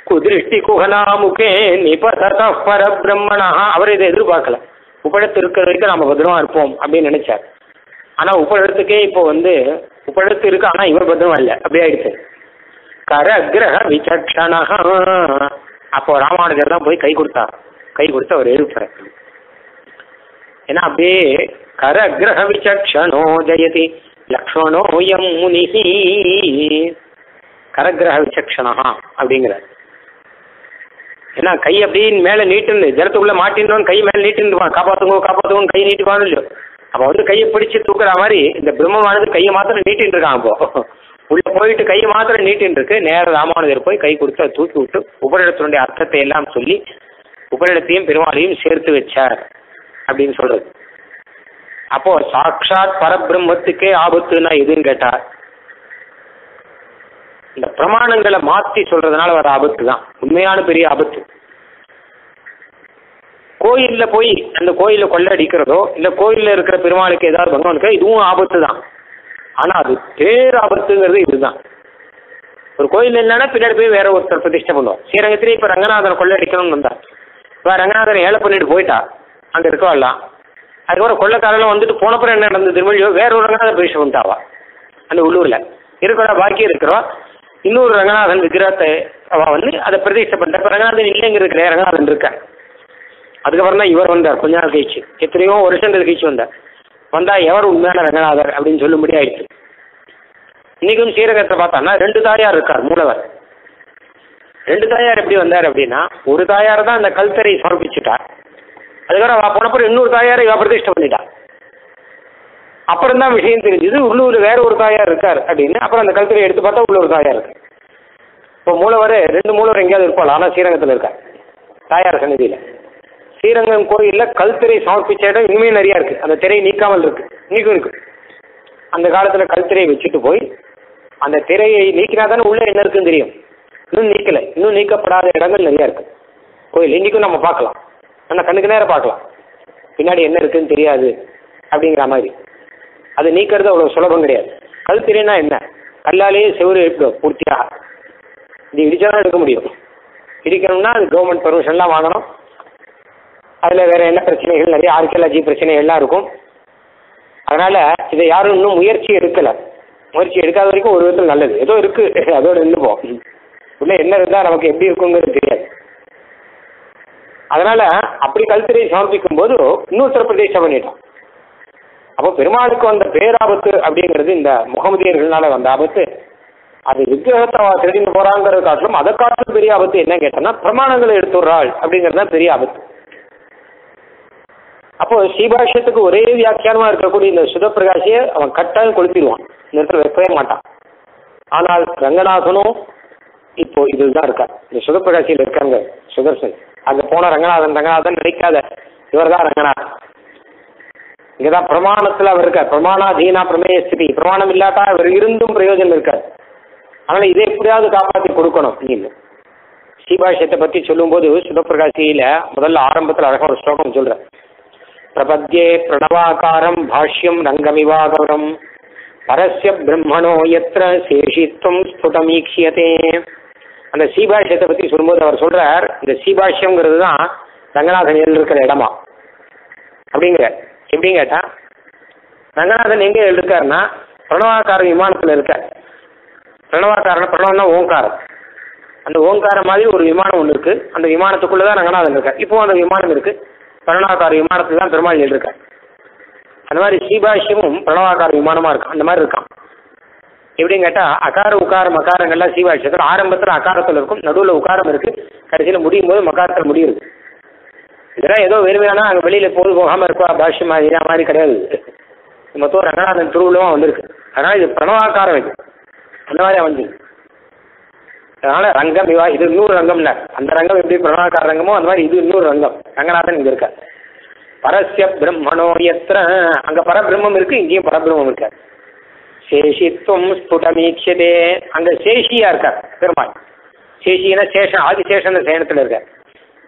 குதிருஷ்டி குகனாமுகே நிபதத பரபிரம்மணா. அவர் இதை எதிர்பார்க்கல. உபழத்து இருக்கிற வரைக்கும் நம்ம பத்திரமா இருப்போம் அப்படின்னு நினைச்சார். ஆனா உபழத்துக்கே இப்போ வந்து உபழத்து இருக்கு ஆனா இவர் பத்திரமா இல்லை. அப்படியே ஆயிடுச்சு. கரகிரக விசக்ஷணா அப்போ ராமானுஜர் தான் போய் கை கொடுத்தார். கை கொடுத்து அவர் எழுப்புற ஏன்னா அப்படியே கர கரகிரக விசக்ஷணோ ஜெயதி. லக்ஷ்மணோ எம் முனிஹி கரகிரக விசக்ஷணா அப்படிங்கிறார். ஏன்னா கை அப்படியே மேலே நீட்டுன்னு ஜலத்துக்குள்ள மாட்டின்றோம் கை மேலே நீட்டுருவான் காப்பாத்துங்க காப்பாத்துங்க கை நீட்டுவான்னு இல்லையோ அப்போ வந்து கையை பிடிச்சி தூக்குற மாதிரி இந்த பிரம்மமானது கையை மாத்திரம் நீட்டின்னு இருக்கான் அப்போ உள்ள போயிட்டு கையை மாத்திரம் நீட்டின்னு இருக்கு. நேர ராமானுஜர் போய் கை கொடுத்து அதை தூக்கி விட்டு உபரிடத்தினுடைய அர்த்தத்தை எல்லாம் சொல்லி உபரிடத்தையும் பெருமாளையும் சேர்த்து வச்சார் அப்படின்னு சொல்றது. அப்போ சாட்சாத் பரபிரம்மத்துக்கே ஆபத்துன்னா எதுன்னு கேட்டார் இந்த பிரமாணங்களை மாத்தி சொல்றதுனால வர ஆபத்து தான். உண்மையான பெரிய ஆபத்து. கோயில்ல போய் அந்த கோயில கொள்ளடிக்கிறதோ இல்ல கோயில்ல இருக்கிற பெருமாளுக்கு ஏதாவது பகவானுக்கு இதுவும் ஆபத்து தான். ஆனா அது பேராபத்துங்கிறது இதுதான். ஒரு கோயில் என்னன்னா பின்னாடி போய் வேற ஒருத்தர் பிரதிஷ்டை பண்ணுவோம் ஸ்ரீரங்கத்திலே இப்ப ரங்கநாதன் கொள்ளடிக்கணும்னு வந்தா இப்ப ரங்கநாதன் ஏழை பண்ணிட்டு போயிட்டா அங்க இருக்கவெல்லாம் அதுக்கப்புறம் கொள்ளக்காரெல்லாம் வந்துட்டு போனப்புறம் என்ன நடந்தது திருமொழியோ வேற ஒரு ரங்கநாதன் பிரதிஷ்டை பண்ணிட்டாவா? அந்த உள்ளூர்ல. இருக்கிற பாக்கி இருக்கிறோம். இன்னொரு ரங்கநாதன் விக்கிரத்தை அவன் வந்து அதை பிரதிஷ்டை பண்ணிட்டா இப்ப ரங்கநாதன் இல்லைங்கிறது ரங்கநாதன் இருக்கார். அதுக்கப்புறம் தான் இவர் வந்தார் கொஞ்ச நாள் கழிச்சு. எத்தனையோ வருஷங்கள் கழிச்சு வந்தார். வந்தா எவர் உண்மையான ரங்கநாதர் அப்படின்னு சொல்லும்படி ஆயிடுச்சு. இன்னைக்கும் ஸ்ரீரங்கத்தை பார்த்தோம்னா ரெண்டு தாயார் இருக்கார் மூலவர். ரெண்டு தாயார் எப்படி வந்தார் அப்படின்னா ஒரு தாயார் தான் அந்த கல்தரை சமர்ப்பிச்சுட்டார். அதுக்கப்புறம் அவ போனப்பறம் இன்னொரு தாயாரை இவ பிரதிஷ்டை பண்ணிட்டா. அப்புறம் தான் விஷயம் தெரிஞ்சது. உள்ளூர் வேற ஒரு தாயார் இருக்கார் அப்படின்னு. அப்புறம் அந்த கழுத்துல எடுத்து பார்த்தா உள்ள ஒரு தாயார் இருக்கு. இப்போ மூலவர் ரெண்டு மூலவர் எங்கேயாவது இருப்பாள். ஆனால் ஸ்ரீரங்கத்தில் இருக்கார். தாயார் சன்னதியில். ஸ்ரீரங்கம் கோயிலில் கல்திரை சமர்ப்பிச்ச இடம் இனிமேல் நிறையா இருக்குது அந்த திரை நீக்காமல் இருக்கு. இன்னைக்கும் இருக்கு. அந்த காலத்தில் கல்திரையை வச்சுட்டு போய் அந்த திரையை நீக்கினா தானே உள்ளே என்ன இருக்குன்னு தெரியும். இன்னும் நீக்கலை. இன்னும் நீக்கப்படாத இடங்கள் நிறையா இருக்குது கோயில் இன்றைக்கும் நம்ம பார்க்கலாம். நம்ம கண்ணுக்கு நேரம் பார்க்கலாம். பின்னாடி என்ன இருக்குன்னு தெரியாது அப்படிங்கிற மாதிரி. அது நீக்கிறது அவ்வளோ சுலபம் கிடையாது. கல் திரைனா என்ன? கல்லாலேயே செவ்வறு எடுக்கணும் பூர்த்தியாக இது இடிச்சாதான் எடுக்க முடியும். இடிக்கணும்னா அது கவர்மெண்ட் பெர்மிஷன்லாம் வாங்கணும். அதில் வேற என்ன பிரச்சனைகள்? நிறைய ஆர்கியாலஜி பிரச்சனைகள்லாம் இருக்கும். அதனால இதை யாரும் இன்னும் முயற்சி எடுக்கலை. முயற்சி எடுக்காத வரைக்கும் ஒரு விதத்தில் நல்லது. ஏதோ இருக்கு. அதோட நின்றுப்போம் உள்ள என்ன இருந்தால் நமக்கு எப்படி இருக்குங்கிறது தெரியாது. அதனால அப்படி கல்துறையை சமர்ப்பிக்கும் போது இன்னும் உத்தரப்பிரதேசம் பண்ணிட்டோம் அப்போ பெருமாளுக்கு வந்த பேராபத்து அப்படிங்கிறது இந்த முகமதியர்கள்னால வந்த ஆபத்து. அது விக்கிரகத்தை அவ திருடின்னு போறாங்கிறது காட்டிலும் அதை காட்டிலும் பெரிய ஆபத்து என்ன கேட்டோம்னா பிரமாணங்களை எடுத்துடுறாள் அப்படிங்கிறது தான் பெரிய ஆபத்து. அப்போ ஸ்ரீபாஷ்யத்துக்கு ஒரே வியாக்கியானமா இருக்கக்கூடிய இந்த சுதப்பிரகாஷியை அவன் கட்டாயம் கொளுத்திடுவான். இந்த இடத்துல வைக்கவே மாட்டான். ஆனால் ரங்கநாதனும் இப்போ இதில் தான் இருக்கார். இந்த சுதப்பிரகாசியில் இருக்காங்க சுதர்சன். அங்க போன ரங்கநாதன் ரங்கநாதன் நினைக்காத. இவர் தான் ரங்கநாதன். இங்கதான் பிரமாணத்துல அவர் இருக்கார். பிரமாணாதீனா பிரமேய ஸ்திதி. பிரமாணம் இல்லாட்டா அவர் இருந்தும் பிரயோஜனம் இருக்காது. அதனால இதை எப்படியாவது காப்பாற்றி கொடுக்கணும். அப்படின்னு ஸ்ரீபாஷ்யத்தை பத்தி சொல்லும்போது சுதப்பிரகாசியில முதல்ல ஆரம்பத்தில் அழகா ஒரு ஸ்லோகம் சொல்ற பிரபத்யே பிரணவாகாரம் பாஷ்யம் ரங்கமிவாகரம் பரஸ்ய பிரம்மணோ எத்திர சேஷித்துவம் ஸ்புடமீக்ஷியதே அந்த சீபாஷ்யத்தை பத்தி சொல்லும்போது அவர் சொல்றார் இந்த சீபாஷ்யம்ங்கிறது தான் ரங்கநாதன் இருக்கிற இடமா? அப்படிங்கிற எப்படின்னு கேட்டா ரங்கநாதன் எங்க இருக்காருன்னா பிரணவாக்காரன் விமானத்துல இருக்கார் பிரணவாக்காரன் பிரணவம்னா ஓங்காரம் அந்த ஓங்கார மாதிரி ஒரு விமானம் ஒன்று இருக்கு. அந்த விமானத்துக்குள்ள தான் ரங்கநாதன் இருக்கார். இப்போ அந்த விமானம் இருக்கு. பிரணவாக்கார விமானத்துல தான் பெருமாள் இருக்கார் அந்த மாதிரி சீபாஷ்யமும் பிரணவாக்கார விமானமா இருக்கும் அந்த மாதிரி இருக்கான். எப்படின்னு கேட்டா அகார உக்காரம் அகாரங்கள்லாம் சீபாஷ்யத்தில் ஆரம்பத்தில் அகாரத்தில் இருக்கும். நடுவில் உக்காரம் இருக்கு. கடைசியில் முடியும் போது மகாரத்தில் முடியுது இதெல்லாம் ஏதோ வெறுமையானா அங்கே வெளியில் போது போகாமல் இருப்பா பாஷ்யமா மாதிரி இதே மாதிரி கிடையாது. மொத்தம் ரங்கநாதன் திருவிழமாக வந்திருக்கு. அதனால் இது பிரணவாக்காரம் இது. அந்த மாதிரி அமைஞ்சது. அதனால ரங்கம் இவா இது இன்னொரு ரங்கம் இல்லை. அந்த ரங்கம் எப்படி பிரணவாக்கார ரங்கமோ அந்த மாதிரி இது இன்னொரு ரங்கம். ரங்கநாதன் இங்கே இருக்கார். பரஸ்ய பிரம்மணோ எத்திர. அங்க பரபிரம்மம் இருக்கு இங்கேயும் பரபிரம்மம் இருக்கார். சேஷித்துவம் ஸ்புடமீட்சதே அங்க சேஷியா இருக்கார் பெருமாள். சேஷினா சேஷன் ஆதிசேஷன் சேனத்துல இருக்கார்.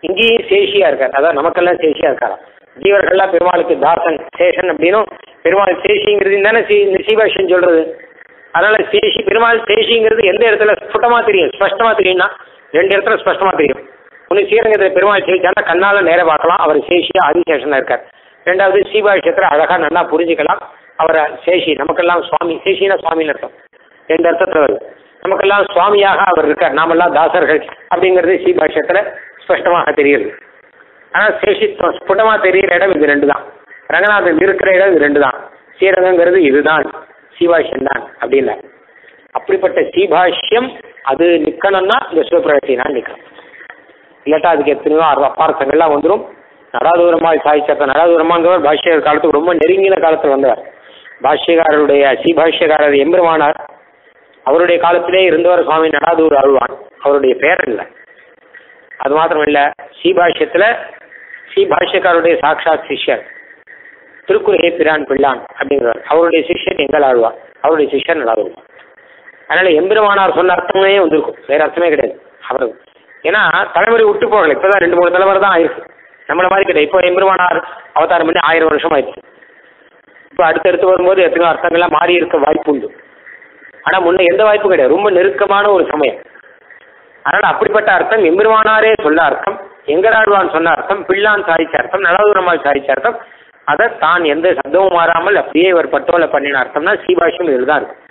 இங்கேயும் சேஷியா இருக்கார். அதான் நமக்கெல்லாம் சேஷியா இருக்காராம். ஜீவர்கள்லாம் பெருமாளுக்கு தாசன் சேஷன் அப்படின்னும் பெருமாள் சேஷிங்கிறது தானே சி சீபாஷன் சொல்றது. அதனால சேஷி பெருமாள் சேஷிங்கிறது எந்த இடத்துல ஸ்புட்டமா தெரியும்? ஸ்பஷ்டமா தெரியும்னா ரெண்டு இடத்துல ஸ்பஷ்டமா தெரியும். ஒன்று ஸ்ரீரங்கத்தில் பெருமாள் சேஷானா கண்ணால நேரம் பார்க்கலாம். அவர் சேஷியா ஆதிசேஷனா இருக்கார். ரெண்டாவது சீபாஷத்துல அழகா நல்லா புரிஞ்சுக்கலாம். அவரை சேஷி நமக்கெல்லாம் சுவாமி சேஷினா சுவாமின்னு அர்த்தம். ரெண்டு அர்த்தத்தில் வருது. நமக்கெல்லாம் சுவாமியாக அவர் இருக்கார். நாமெல்லாம் தாசர்கள் அப்படிங்கிறது சீபாஷத்துல ஸ்பஷ்டமாக தெரியுது. ஆனால் சேஷித்துவம் ஸ்புட்டமாக தெரிகிற இடம் இது ரெண்டு தான் ரங்கநாதன் இருக்கிற இடம் இது ரெண்டு தான் ஸ்ரீரங்கங்கிறது இதுதான். சீபாஷ்யம் தான் அப்படின்ல அப்படிப்பட்ட சீபாஷ்யம் அது நிற்கணும்னா இந்த சிவபிரகத்தினால் நிற்கணும் இல்லாட்டா அதுக்கு எத்தனையோ அர- அப்பார்த்தங்கள்லாம் வந்துடும் நடாதூரமாக சாய்ச்சக்க நடாதூரமாங்கிறவர் பாஷ்யர் காலத்துக்கு ரொம்ப நெருங்கின காலத்தில் வந்தவர் பாஷ்யக்காரருடைய சீபாஷ்யக்காரர் எம்பெருமானார். அவருடைய காலத்திலே இருந்தவர் சுவாமி நடாதூர் அருள்வான். அவருடைய பேர் இல்லை. அது மாத்திரம் இல்லை சீபாஷ்யத்தில் சீபாஷ்யக்காருடைய சாட்சாத் சிஷ்யர். திருக்குறளை பிரான் பிள்ளான் அப்படிங்கிறார் அவருடைய சிஷ்யன் எங்கள் ஆழ்வார் அவருடைய சிஷ்யன் நடாதூர் அதனால எம்பெருமானார் சொன்ன அர்த்தமே வந்திருக்கும். வேற அர்த்தமே கிடையாது. அவர் ஏன்னா தலைமுறை விட்டு போகல. இப்பதான் ரெண்டு மூணு தலைமுறை தான் ஆயிருக்கு. நம்மள மாதிரி கிடையாது. இப்போ எம்பெருமானார் அவதாரம் பண்ணி ஆயிரம் வருஷம் ஆயிடுச்சு. இப்போ அடுத்தடுத்து வரும்போது எத்தனையோ அர்த்தங்கள்லாம் மாறி இருக்க வாய்ப்பு உண்டு. ஆனால் முன்ன எந்த வாய்ப்பும் கிடையாது. ரொம்ப நெருக்கமான ஒரு சமயம். அதனால அப்படிப்பட்ட அர்த்தம். எம்பெருமானாரே சொல்ல அர்த்தம். எங்கடாழ்வான் சொன்ன அர்த்தம். பிள்ளான் சாதிச்ச அர்த்தம். நலதூரமாய் சாதிச்ச அர்த்தம். அதை தான் எந்த சப்தமும் மாறாமல் அப்படியே இவர் பட்டோல பண்ணின அர்த்தம்னா சீபாஷ்யம் இதுதான் இருக்கும்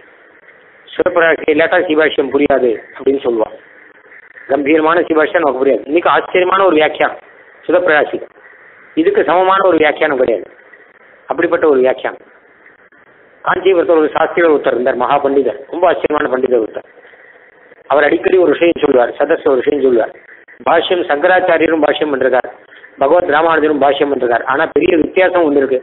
சிவபிராசி இல்லாட்டா சீபாஷ்யம் புரியாது அப்படின்னு சொல்லுவான். கம்பீரமான சீபாஷ்யம் நமக்கு புரியாது. இன்னைக்கு ஆச்சரியமான ஒரு வியாக்கியானம் சுதப்பிரகாசி இதுக்கு சமமான ஒரு வியாக்கியானம் கிடையாது. அப்படிப்பட்ட ஒரு வியாக்கியானம். காஞ்சிபுரத்தில் ஒரு சாஸ்திரிகள் ஒருத்தர் இருந்தார் மகா பண்டிதர் ரொம்ப ஆச்சரியமான பண்டிதர் ஒருத்தர். அவர் அடிக்கடி ஒரு விஷயம் சொல்லுவார் சதஸ் ஒரு விஷயம் சொல்லுவார். பாஷ்யம் சங்கராச்சாரியரும் பாஷ்யம் பண்ணிருக்கார் பகவத் ராமானுஜரும் பாஷ்யம் பண்ணிருக்கார் ஆனா பெரிய வித்தியாசம் ஒன்று இருக்கு.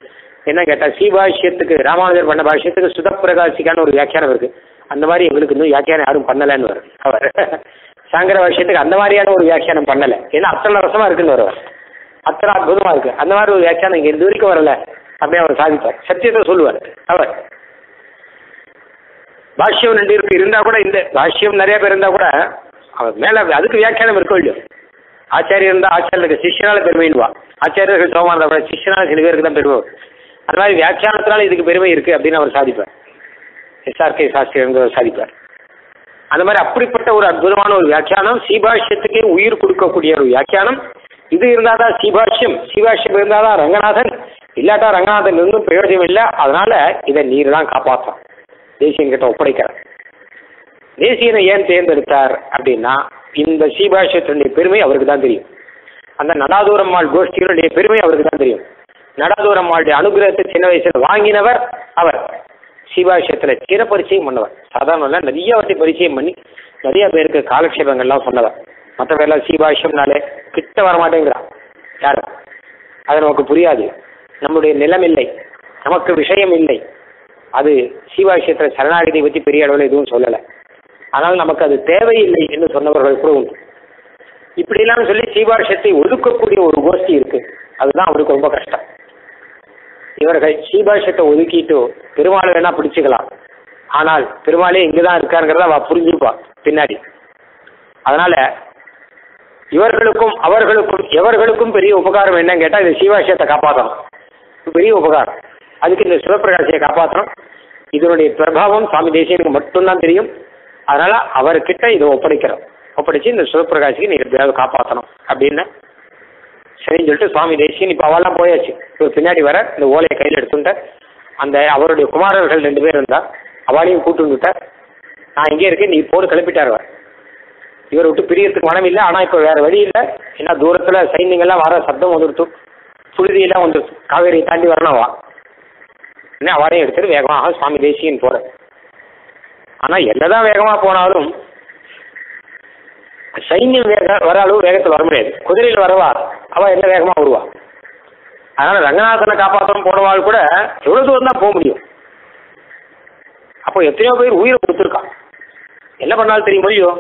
என்ன கேட்டா ஸ்ரீபாஷ்யத்துக்கு ராமானுஜர் பண்ண பாஷ்யத்துக்கு சுதப்பிரகாசிக்கான ஒரு வியாக்கியானம் இருக்கு. அந்த மாதிரி எங்களுக்கு இன்னும் வியாக்கியானம் யாரும் பண்ணலன்னு அவர் சாங்கர பாஷ்யத்துக்கு அந்த மாதிரியான ஒரு வியாக்கியானம் பண்ணல. ஏன்னா அத்தனை ரசமா இருக்குன்னு வருவார் அத்தனை அற்புதமா இருக்கு. அந்த மாதிரி ஒரு வியாக்கியானம் இங்க இது வரைக்கும் வரல. அப்படியே அவர் சாதிப்பார் சத்தியத்தை சொல்லுவார். அவர் பாஷ்யம் ரெண்டு இருக்கு இருந்தா கூட இந்த பாஷ்யம் நிறைய பேர் இருந்தா கூட அவர் மேல அதுக்கு வியாக்கியானம் இருக்க இல்லையோ ஆச்சாரியர் இருந்தா ஆச்சாரியருக்கு சிஷ்யனால பெருமைன்னுவா. ஆச்சாரியர்கள் சோமா இருந்தா கூட சிஷ்யனால சில பேருக்கு தான் பெருமை. அது மாதிரி வியாக்கியானத்தினால இதுக்கு பெருமை இருக்கு அப்படின்னு அவர் சாதிப்பார். எஸ்ஆர்கே சாஸ்திரியங்கிறவர் சாதிப்பார். அந்த மாதிரி அப்படிப்பட்ட ஒரு அற்புதமான ஒரு வியாக்கியானம் சீபாஷ்யத்துக்கே உயிர் கொடுக்கக்கூடிய ஒரு வியாக்கியானம். இது இருந்தாதான் சீபாஷ்யம் சீபாஷ்யம் இருந்தாதான் ரங்கநாதன். இல்லாட்டா ரங்கநாதன் இருந்தும் பிரயோஜனம் இல்லை. அதனால இதை நீர் தான் காப்பாற்றும். தேசியங்கிட்ட ஒப்படைக்கிறார் தேசியனை ஏன் தேர்ந்தெடுத்தார் அப்படின்னா இந்த சீபாஷத்தினுடைய பெருமை அவருக்கு தான் தெரியும். அந்த நடாதூரம்மாள் கோஷ்டிகளுடைய பெருமை அவருக்கு தான் தெரியும். நடாதூரம்மாளுடைய அனுகிரகத்தை சின்ன வயசுல வாங்கினவர் அவர். சீபாஷ்யத்துல சிற பரிச்சயம் பண்ணவர். சாதாரண நிறைய வாட்டி பரிச்சயம் பண்ணி நிறைய பேருக்கு காலக்ஷேபங்கள்லாம் சொன்னவர். மற்ற பேர்லாம் சீபாஷம்னாலே கிட்ட வர மாட்டேங்கிறான் யாரும். அது நமக்கு புரியாது. நம்முடைய நிலம் இல்லை நமக்கு விஷயம் இல்லை. அது சீவாஷ்யத்தில் சரணாகதியை பற்றி பெரிய அளவில் எதுவும் சொல்லலை. ஆனால் நமக்கு அது தேவையில்லை என்று சொன்னவர்கள் கூட உண்டு. இப்படிலாம் சொல்லி சீபாஷத்தை ஒதுக்கக்கூடிய ஒரு கோஷ்டி இருக்கு. அதுதான் அவருக்கு ரொம்ப கஷ்டம். இவர்கள் சீபாஷத்தை ஒதுக்கிட்டு பெருமாளை வேணா பிடிச்சுக்கலாம். ஆனால் பெருமாளே இங்கதான் இருக்காருங்கிறத அவ புரிஞ்சுப்பா பின்னாடி. அதனால இவர்களுக்கும் அவர்களுக்கும் எவர்களுக்கும் பெரிய உபகாரம் என்னன்னு கேட்டால் இந்த சீவாஷ்யத்தை காப்பாற்றணும் பெரிய உபகாரம். அதுக்கு இந்த சிவபிரகாசியை காப்பாற்றணும் இதனுடைய பிரபாவம் சுவாமி தேசியனுக்கு மட்டும்தான் தெரியும். அதனால அவர்கிட்ட இதை ஒப்படைக்கிறோம். ஒப்படைச்சு இந்த சிவபிரகாசிக்கு நீங்க எப்படியாவது காப்பாற்றணும் அப்படின்னு சரின்னு சொல்லிட்டு சுவாமி தேசியன் இப்போ அவெல்லாம் போயாச்சு. இவர் பின்னாடி வர இந்த ஓலையை கையில் எடுத்துட்ட அந்த அவருடைய குமாரர்கள் ரெண்டு பேர் இருந்தா அவளையும் கூட்டு நான் இங்கே இருக்கேன் நீ போடு கிளப்பிட்டார் அவர். இவர் விட்டு பிரியறதுக்கு மனம் இல்லை ஆனால் இப்போ வேற வழி இல்லை. ஏன்னா தூரத்தில் சைன்யங்கள்லாம் வர சப்தம் வந்துடுத்து புழுதியெல்லாம் வந்துடுச்சு காவேரியை தாண்டி வரணும்வா என்ன அவரையும் எடுத்துட்டு வேகமாக சுவாமி தேசியன் போற ஆனால் என்னதான் வேகமாக போனாலும் சைன்யம் வேக வர அளவு வேகத்தில் வர முடியாது. குதிரையில் வரவா? அவ என்ன வேகமாக வருவா? அதனால ரங்கநாதனை காப்பாற்றணும் போனவாள் கூட எவ்வளவு தூரம் தான் போக முடியும். அப்போ எத்தனையோ பேர் உயிரை கொடுத்துருக்கான் என்ன பண்ணாலும் தெரியும் முடியும்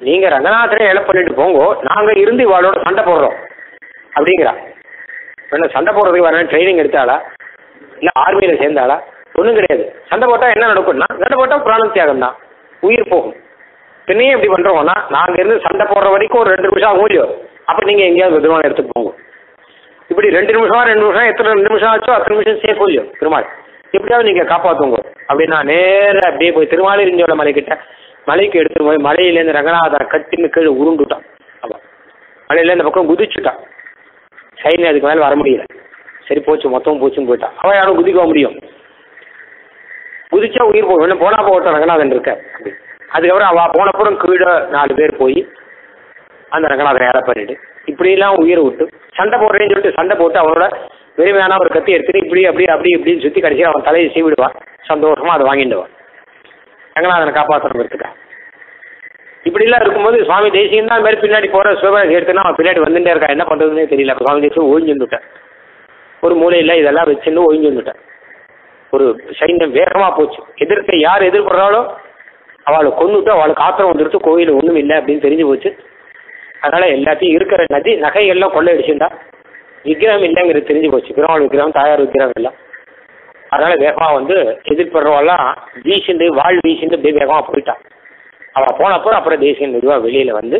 நீங்க ரங்கநாதனை இழப்பு பண்ணிட்டு போங்கோ நாங்க இருந்து இவாளோட சண்டை போடுறோம். அப்படிங்கிறா. என்ன சண்டை போடுறதுக்கு வரேன் ட்ரைனிங் எடுத்தாளா? இல்ல ஆர்மியில சேர்ந்தாளா? ஒன்றும் கிடையாது. சண்டை போட்டா என்ன நடக்கும்னா சண்டை போட்டா பிராணம் தியாகம் தான் உயிர் போகும். பின்னையும் எப்படி பண்றோம்னா நாங்க இருந்து சண்டை போடுற வரைக்கும் ஒரு ரெண்டு நிமிஷம் ஆகும் இல்லையோ அப்போ நீங்கள் எங்கேயாவது விதமான எடுத்துட்டு போகும் இப்படி ரெண்டு நிமிஷம் ரெண்டு நிமிஷம் எத்தனை ரெண்டு நிமிஷம் ஆச்சோ அத்தனை நிமிஷம் சேஃப் இல்லையோ பெருமாள் எப்படியாவது நீங்கள் காப்பாற்றுங்க அப்படின்னா நேரா அப்படியே போய் திருமாலிருஞ்சோல மலைக்கிட்ட மலைக்கு எடுத்துட்டு போய் மலையிலேருந்து ரங்கநாதர் கட்டின்னு கீழே உருண்டுட்டான். அவன். மலையில இந்த பக்கம் குதிச்சுட்டான். சைன் அதுக்கு மேலே வர முடியல. சரி போச்சு மொத்தம் போச்சுன்னு போயிட்டான். அவன் யாரும் குதிக்க முடியும். குதிச்சா உயிர் போகும். இன்னும் போனா போகட்டும் ரங்கநாதன் இருக்க. அப்படி. அதுக்கப்புறம் அவ போனப்புறம் கீழே நாலு பேர் போய் அந்த ரங்கநாதன் ஏற பண்ணிட்டு இப்படியெல்லாம் உயிரை விட்டு சண்டை போடுறேன்னு சொல்லிட்டு சண்டை போட்டு அவனோட வெறுமையான ஒரு கத்தி எடுத்துட்டு இப்படி அப்படி அப்படி இப்படின்னு சுற்றி கடைசியில் அவன் தலையை சீவிடுவான். சந்தோஷமா அதை வாங்கிடுவான் ரங்கநாதனை காப்பாற்றணும் காப்பாற்றணுங்கிறதுக்காக இப்படிலாம் இருக்கும்போது சுவாமி தேசியம் தான் மாதிரி பின்னாடி போகிற சிவகாசி எடுத்துனா அவன் பின்னாடி வந்துட்டே இருக்கா என்ன பண்றதுன்னே தெரியல. சுவாமி தேசியம் ஒழிஞ்சுட்டான் ஒரு மூலையில் இதெல்லாம் வச்சுன்னு ஒழிஞ்சுட்டான் ஒரு சைன்யம் வேகமாக போச்சு. எதிர்க்க யார் எதிர்படுறாளோ அவளை கொண்டுட்டு அவளுக்கு ஆத்திரம் வந்துடுத்து கோயில் ஒன்றும் இல்லை அப்படின்னு தெரிஞ்சு போச்சு. அதனால் எல்லாத்தையும் இருக்கிற நதி நகைகள்லாம் கொள்ளையடிச்சுட்டா. விக்கிரகம் இல்லைங்கிறது தெரிஞ்சு போச்சு. பெருமாள் விக்கிரகம் தாயார் விக்கிரகம் எல்லாம். அதனால வேகமாக வந்து எதிர்படுறவெல்லாம் வீசிண்டு வாழ் வீசிண்டு அப்படியே வேகமாக போயிட்டான் அவள் போனப்போ அப்புறம் தேசியம் மெதுவாக வெளியில் வந்து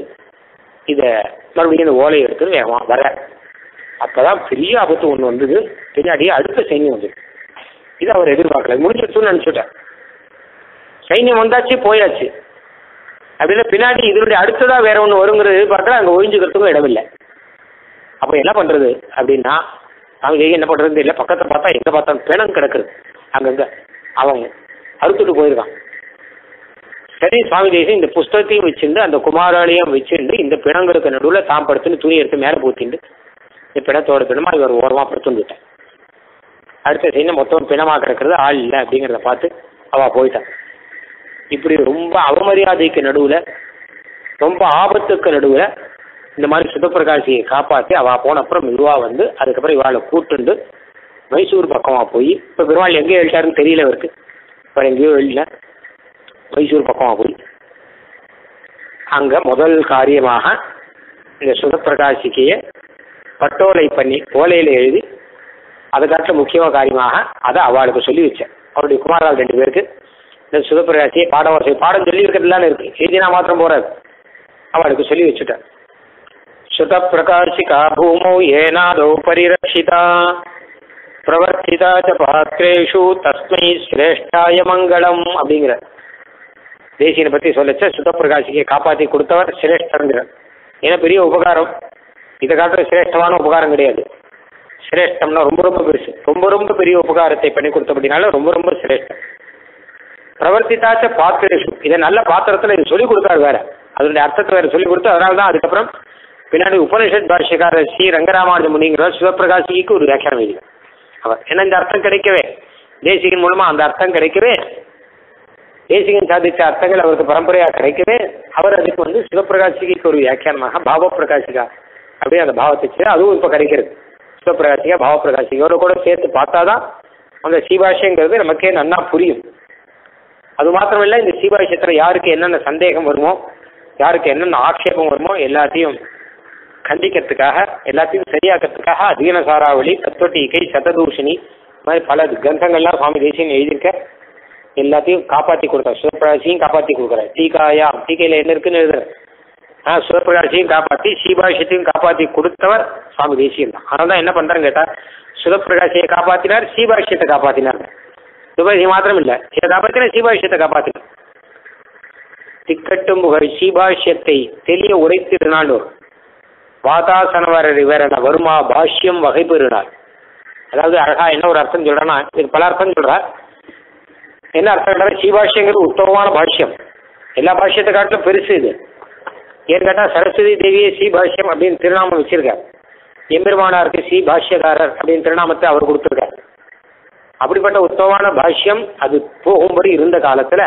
இதை மறுபடியும் இந்த ஓலையை எடுத்து வேகமாக வர அப்பதான் பெரிய ஆபத்து ஒன்று வந்தது. பின்னாடியே அடுத்த சைன்யம் வந்தது. இது அவர் எதிர்பார்க்கல. முடிஞ்சிடுச்சுன்னு நினச்சிட்டார் சைன்யம் வந்தாச்சு போயாச்சு. அப்படின்னா பின்னாடி இதனுடைய அடுத்ததா வேற ஒன்று வருங்கிறது எதிர்பார்க்கல. அங்கே ஒழிஞ்சுக்கிறதுக்கும் இடமில்லை. அப்போ என்ன பண்றது? அப்படின்னா அவங்க என்ன பண்றது தெரியல. பக்கத்தை பார்த்தா எங்க பார்த்தா பிணம் கிடக்குது. அங்கங்க. அவங்க அறுத்துட்டு போயிருக்கான். சரி சுவாமி தேசம் இந்த புஸ்தகத்தையும் வச்சிருந்து அந்த குமாராலையும் வச்சிருந்து இந்த பிணங்களுக்கு நடுவில் தாம்படுத்துன்னு துணி எடுத்து மேலே பூத்திண்டு பிணத்தோட பிணமா இவர் ஓரமாக படுத்துட்டான் அடுத்த சீனை மொத்தம் பிணமா கிடக்கிறது ஆள் இல்லை அப்படிங்கிறத பார்த்து அவ போயிட்டான் இப்படி ரொம்ப அவமரியாதைக்கு நடுவில் ரொம்ப ஆபத்துக்கு நடுவில் இந்த மாதிரி சுதப்பிரகாசியை காப்பாற்றி அவள் போன அப்புறம் இவா வந்து அதுக்கப்புறம் இவாளை கூட்டுண்டு மைசூர் பக்கமாக போய் இப்போ பெருமாள் எங்கே எழுட்டாருன்னு தெரியல இவருக்கு. இப்போ எங்கேயோ எழுல மைசூர் பக்கமாக போய். அங்கே முதல் காரியமாக இந்த சுதப்பிரகாசிக்கையை பட்டோலை பண்ணி ஓலையில் எழுதி அதை முக்கியமான காரியமாக அதை அவளுக்கு சொல்லி வச்சேன். அவருடைய குமாரால் ரெண்டு பேருக்கு. இந்த சுதப்பிரகாசியை பாடம் வசதி பாடம் சொல்லி இருக்கிறதுலாம் இருக்கு. எழுதினா மாத்திரம் போறாது அவளுக்கு சொல்லி வச்சுட்டேன். சுதப்பிரகாசிகா பூமௌ ஏனாதோ பரிரட்சிதா. பிரவர்த்திதா ச பாத்திரேஷு தஸ்மை சிரேஷ்டாய மங்களம் அப்படிங்கிற. தேசியனை பற்றி சொல்லச்ச சுதப்பிரகாசிக்கை காப்பாற்றி கொடுத்தவர் சிரேஷ்டங்கிற ஏன்னா பெரிய உபகாரம். இதை காட்டுற சிரேஷ்டமான உபகாரம் கிடையாது. சிரேஷ்டம்னா ரொம்ப ரொம்ப பெருசு. ரொம்ப ரொம்ப பெரிய உபகாரத்தை பண்ணி கொடுத்தபடினால ரொம்ப ரொம்ப சிரேஷ்டம். பிரவர்த்தித்தாச்ச பாத்திரேஷு. இதை நல்ல பாத்திரத்தில் இது சொல்லிக் கொடுத்தாரு வேற. அதனுடைய அர்த்தத்தை வேற சொல்லிக் கொடுத்து அதனால தான் அதுக்கப்புறம் பின்னாடி உபனிஷத் பாஷ்யக்காரர் ஸ்ரீ ரங்கராமானுஜ முனிங்கிறவர் சிவபிரகாசிக்கு ஒரு வியாக்கியானம் எழுதினார். அவர் ஏன்னா இந்த அர்த்தம் கிடைக்கவே. தேசிகன் மூலமா அந்த அர்த்தம் கிடைக்கவே. தேசிகன் சாதித்த அர்த்தங்கள் அவருக்கு பரம்பரையாக கிடைக்கவே. அவர் அதுக்கு வந்து சிவபிரகாசிக்கு ஒரு வியாக்கியானமாக பாவ பிரகாசிகா அப்படியே அந்த பாவத்தை செய்ய அதுவும் இப்போ கிடைக்கிறது. சிவபிரகாசிகா பாவப்பிரகாசி இவரை கூட சேர்த்து பார்த்தா தான் அந்த சீபாஷங்கிறது நமக்கே நன்னா புரியும். அது மாத்திரம் இல்லை இந்த சீபாஷத்தில் யாருக்கு என்னென்ன சந்தேகம் வருமோ யாருக்கு என்னென்ன ஆட்சேபம் வருமோ எல்லாத்தையும் கண்டிக்கிறதுக்காக எல்லாத்தையும் சரியாக்கிறதுக்காக அதீன சாராவளி தத்துவட்டீகை சததூஷினி இந்த மாதிரி பல கிரந்தங்கள்லாம் சுவாமி தேசியம் எழுதியிருக்க எல்லாத்தையும் காப்பாற்றி கொடுத்தார். சிவபிரகாசியும் காப்பாற்றி கொடுக்குறார். டீகாயா டீகையில் என்ன இருக்குன்னு எழுதுறேன் ஆ சிவபிரகாசியும் காப்பாற்றி சீபாஷத்தையும் காப்பாற்றி கொடுத்தவர் சுவாமி தேசியம் தான். அதனால தான் என்ன பண்ணுறான்னு கேட்டால் சிவபிரகாசியை காப்பாற்றினார் சீபாஷ்யத்தை காப்பாற்றினார் சிவபாஷி மாத்திரம் இல்லை இதை காப்பாற்றினார் சீபாஷியத்தை காப்பாற்றினார் திக்கட்டும் புகழ் சீபாஷ்யத்தை தெளிய உரைத்திருநாள் வாதாசனவரர் இவரென வருமா பாஷ்யம் வகை பெறுனார் அதாவது அழகா என்ன ஒரு அர்த்தம் சொல்றேன்னா இது பல அர்த்தம் சொல்றார். என்ன அர்த்தம் சொல்ற சீபாஷ்யங்கிறது உத்தமமான பாஷ்யம். எல்லா பாஷ்யத்தை காட்டிலும் பெருசு இது. ஏன்னு கேட்டால் சரஸ்வதி தேவியை சி பாஷ்யம் அப்படின்னு திருநாமம் வச்சிருக்கார். எம்பெருமானாருக்கு சி பாஷ்யக்காரர் அப்படின்னு திருநாமத்தை அவர் கொடுத்துருக்கார். அப்படிப்பட்ட உத்தமமான பாஷ்யம் அது போகும்படி இருந்த காலத்தில்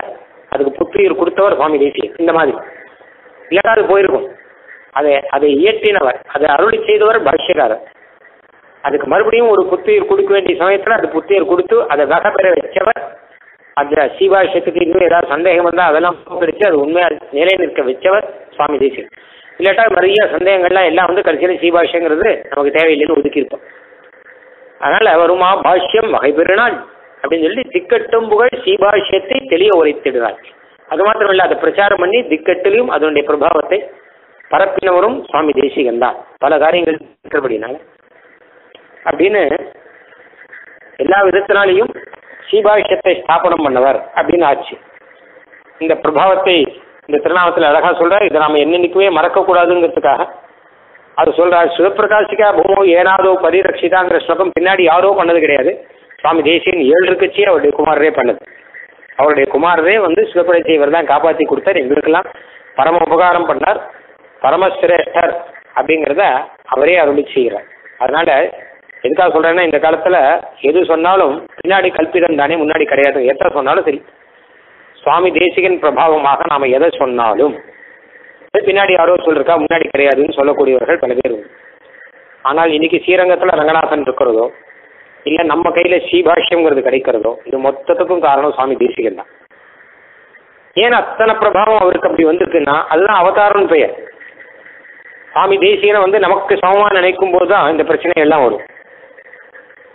அதுக்கு புத்துயிர் கொடுத்தவர் சுவாமி தேசியர் இந்த மாதிரி. இல்லைன்னா அது போயிருக்கும். அதை அதை இயற்றினவர் அதை அருளி செய்தவர் பாஷ்யக்காரர். அதுக்கு மறுபடியும் ஒரு புத்துயிர் கொடுக்க வேண்டிய சமயத்தில் அது புத்துயிர் கொடுத்து அதை வகை பெற வச்சவர் அந்த சீபாஷத்துக்கு இன்னும் ஏதாவது சந்தேகம் வந்தால் அதெல்லாம் போக்கடிச்சு அது உண்மையாக நிலை நிற்க வச்சவர். சுவாமி தேசியம் இல்லாட்டா நிறைய சந்தேகங்கள்லாம் எல்லாம் வந்து கடைசியில் சீபாஷ்யங்கிறது நமக்கு தேவையில்லைன்னு ஒதுக்கியிருப்போம். அதனால வருமா பாஷ்யம் வகை பெறுநாள் அப்படின்னு சொல்லி திக்கட்டும் புகழ் சீபாஷ்யத்தை தெளிய உரைத்திடுவார். அது மாத்திரம் இல்லை அதை பிரச்சாரம் பண்ணி திக்கட்டிலையும் அதனுடைய பிரபாவத்தை பரப்பினவரும் சுவாமி தேசிகன் தான். பல காரியங்கள் இருக்கிறபடினால அப்படின்னு எல்லா விதத்தினாலையும் சீபாஷ்யத்தை ஸ்தாபனம் பண்ணவர் அப்படின்னு ஆச்சு. இந்த பிரபாவத்தை இந்த திருநாமத்தில் அழகா சொல்றார். இதை நாம என்னென்னைக்குமே மறக்கக்கூடாதுங்கிறதுக்காக. அது சொல்றார் சிவபிரகாசிக்கா பூமோ ஏனாதோ பரிரட்சிதாங்கிற ஸ்லோகம் பின்னாடி யாரோ பண்ணது கிடையாது. சுவாமி தேசியன் ஏழு இருக்கச்சி அவருடைய குமாரரே பண்ணது. அவருடைய குமாரரே வந்து சிவபிரட்சியை இவர் தான் காப்பாற்றி கொடுத்தார். எங்களுக்கெல்லாம் பரம உபகாரம் பண்ணார். பரமசிரேஷ்டர் அப்படிங்கிறத அவரே அருளி செய்கிறார். அதனால எதுக்காக சொல்றேன்னா இந்த காலத்துல எது சொன்னாலும் பின்னாடி கல்பிதம் தானே முன்னாடி கிடையாது. எத்தனை சொன்னாலும் சரி. சுவாமி தேசிகன் பிரபாவமாக நாம எதை சொன்னாலும் அது பின்னாடி யாரோ சொல்லிருக்கா முன்னாடி கிடையாதுன்னு சொல்லக்கூடியவர்கள் பல பேர் ஆனால் இன்னைக்கு ஸ்ரீரங்கத்துல ரங்கநாதன் இருக்கிறதோ இல்ல நம்ம கையில ஸ்ரீபாஷ்யம்ங்கிறது கிடைக்கிறதோ இது மொத்தத்துக்கும் காரணம் சுவாமி தேசிகன் தான். ஏன் அத்தனை பிரபாவம் அவருக்கு அப்படி வந்திருக்குன்னா அதுதான் அவதாரம்னு பெயர். சுவாமி தேசிகனை வந்து நமக்கு சமமா நினைக்கும் போது தான் இந்த பிரச்சனை எல்லாம் வரும்.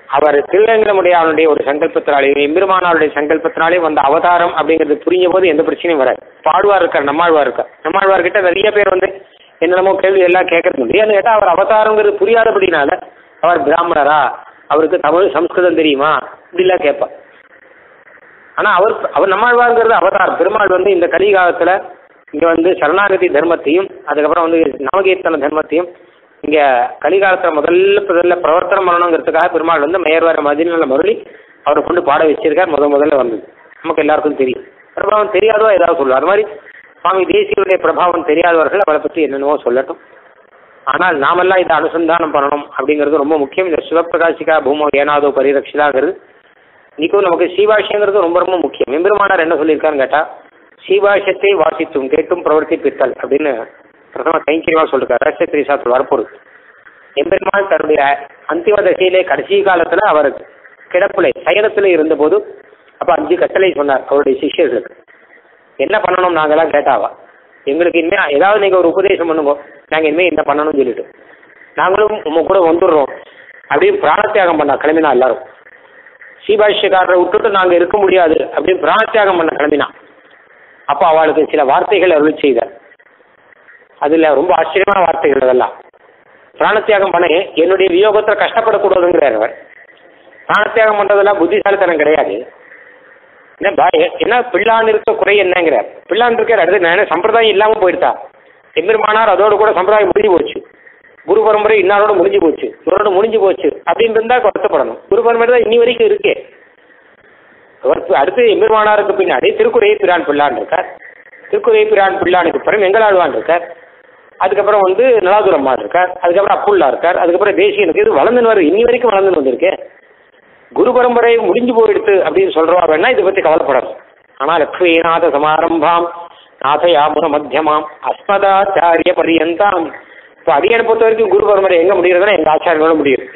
அவர் திருவேங்கடமுடைய அவனுடைய ஒரு சங்கல்பத்தினாலே எம்பெருமானாருடைய சங்கல்பத்தினாலே வந்த அவதாரம் அப்படிங்கிறது புரிஞ்ச போது எந்த பிரச்சனையும் வராது. பாடுவார் இருக்கார் நம்மாழ்வார் இருக்கார். நம்மாழ்வார் கிட்ட நிறைய பேர் வந்து என்னென்னமோ கேள்வி எல்லாம் கேட்கறது முடியாது கேட்டால் அவர் அவதாரங்கிறது புரியாதபடினால அவர் பிராமணரா? அவருக்கு தமிழ் சம்ஸ்கிருதம் தெரியுமா? இப்படிலாம் கேட்பார். ஆனா அவர் அவர் நம்மாழ்வாருங்கிறது அவதார் பெருமாள் வந்து இந்த கலிகாலத்தில் இங்க வந்து சரணாகதி தர்மத்தையும் அதுக்கப்புறம் வந்து நவகீர்த்தன தர்மத்தையும் இங்க கலிகாலத்துல முதல்ல முதல்ல பிரவர்த்தனம் பண்ணணுங்கிறதுக்காக பெருமாள் வந்து மேயர்வார மதினால மருளி அவரை கொண்டு பாட வச்சிருக்கார். முத முதல்ல வந்தது. நமக்கு எல்லாருக்கும் தெரியும். பிரபாவம் தெரியாதோ ஏதாவது சொல்லுவார் அது மாதிரி சுவாமி தேசியருடைய பிரபாவம் தெரியாதவர்கள் அவரை பற்றி என்னென்னவோ சொல்லட்டும். ஆனால் நாமெல்லாம் இதை அனுசந்தானம் பண்ணணும் அப்படிங்கிறது ரொம்ப முக்கியம். இந்த சிவபிரகாசிகா பூமோ ஏனாதோ பரிரட்சிதாங்கிறது இன்னைக்கும் நமக்கு சீபாஷியங்கிறது ரொம்ப ரொம்ப முக்கியம். எம்பெருமானார் என்ன சொல்லியிருக்காருன்னு கேட்டா சீபாஷ்யத்தை வாசித்தும் கேட்டும் பிரவர்த்திப்பித்தல் அப்படின்னு பிரதம கைங்கரியமா சொல்லிருக்காரு ரகசிய திரிசாத்தில் வரப்போகுது. எம்பெருமான் தன்னுடைய அந்திம தசையிலே கடைசி காலத்துல அவர் கிடப்புல சயனத்துல இருந்தபோது அப்ப அஞ்சு கட்டளை சொன்னார் அவருடைய சிஷியர்களுக்கு. என்ன பண்ணணும் நாங்கெல்லாம் கேட்டாவா? எங்களுக்கு இனிமே ஏதாவது நீங்க ஒரு உபதேசம் பண்ணுங்க. நாங்க இனிமே என்ன பண்ணணும்னு சொல்லிட்டு. நாங்களும் உங்க கூட வந்துடுறோம். அப்படின்னு பிராணத்தியாகம் பண்ணா கிளம்பினா எல்லாரும். சீபாஷ்யக்காரரை விட்டுட்டு நாங்க இருக்க முடியாது. அப்படின்னு பிராணத்தியாகம் பண்ண கிளம்பினா. அப்போ அவளுக்கு சில வார்த்தைகள் அருள் செய்தார். அதுல ரொம்ப ஆச்சரியமான வார்த்தைகள் அதெல்லாம் பிராணத்தியாகம் பண்ண என்னுடைய வியோகத்துல கஷ்டப்படக்கூடாதுங்கிறார் அவர். பிராணத்தியாகம் பண்றதெல்லாம் புத்திசாலித்தனம் கிடையாது. என்ன பா- என்ன பிள்ளான் இருக்க குறை என்னங்கிறார். பிள்ளான் இருக்கார் அடுத்து நான் சம்பிரதாயம் இல்லாம போயிடுதா எம்பெருமானார் அதோடு கூட சம்பிரதாயம் முடிஞ்சு போச்சு. குரு பரம்பரை இன்னாரோட முடிஞ்சு போச்சு. இவரோட முடிஞ்சு போச்சு. அப்படின்னு இருந்தா வருத்தப்படணும். குரு பரம்பரை தான் இன்னி வரைக்கும் இருக்கே. அடுத்து எம்பெருமானாருக்கு பின்னாடி திருக்குறையை பிரான் பிள்ளான் இருக்கார். திருக்குறையை பிரான் பிள்ளானுக்கு பிறகு எங்களாழ்வான் இருக்கார். அதுக்கப்புறம் வந்து நலாதுரம்மாள் இருக்கார் அதுக்கப்புறம் அப்புல்லா இருக்கார் அதுக்கப்புறம் தேசியனுக்கு இது வளர்ந்துன்னு வருது இன்னி வரைக்கும் வளர்ந்துன்னு வந்திருக்கு. குரு பரம்பரை முடிஞ்சு போயிடுத்து அப்படின்னு சொல்றவா வேணா இதை பத்தி கவலைப்படாது. ஆனா லக்ஷ்மீநாத சமாரம்பாம் நாதயாமுன மத்தியமாம் அஸ்மதாச்சாரிய பரியந்தாம். இப்போ அடியனை பொறுத்த வரைக்கும் குரு பரம்பரை எங்க முடியுறதுன்னா எங்க ஆச்சாரியங்களோட முடியுது.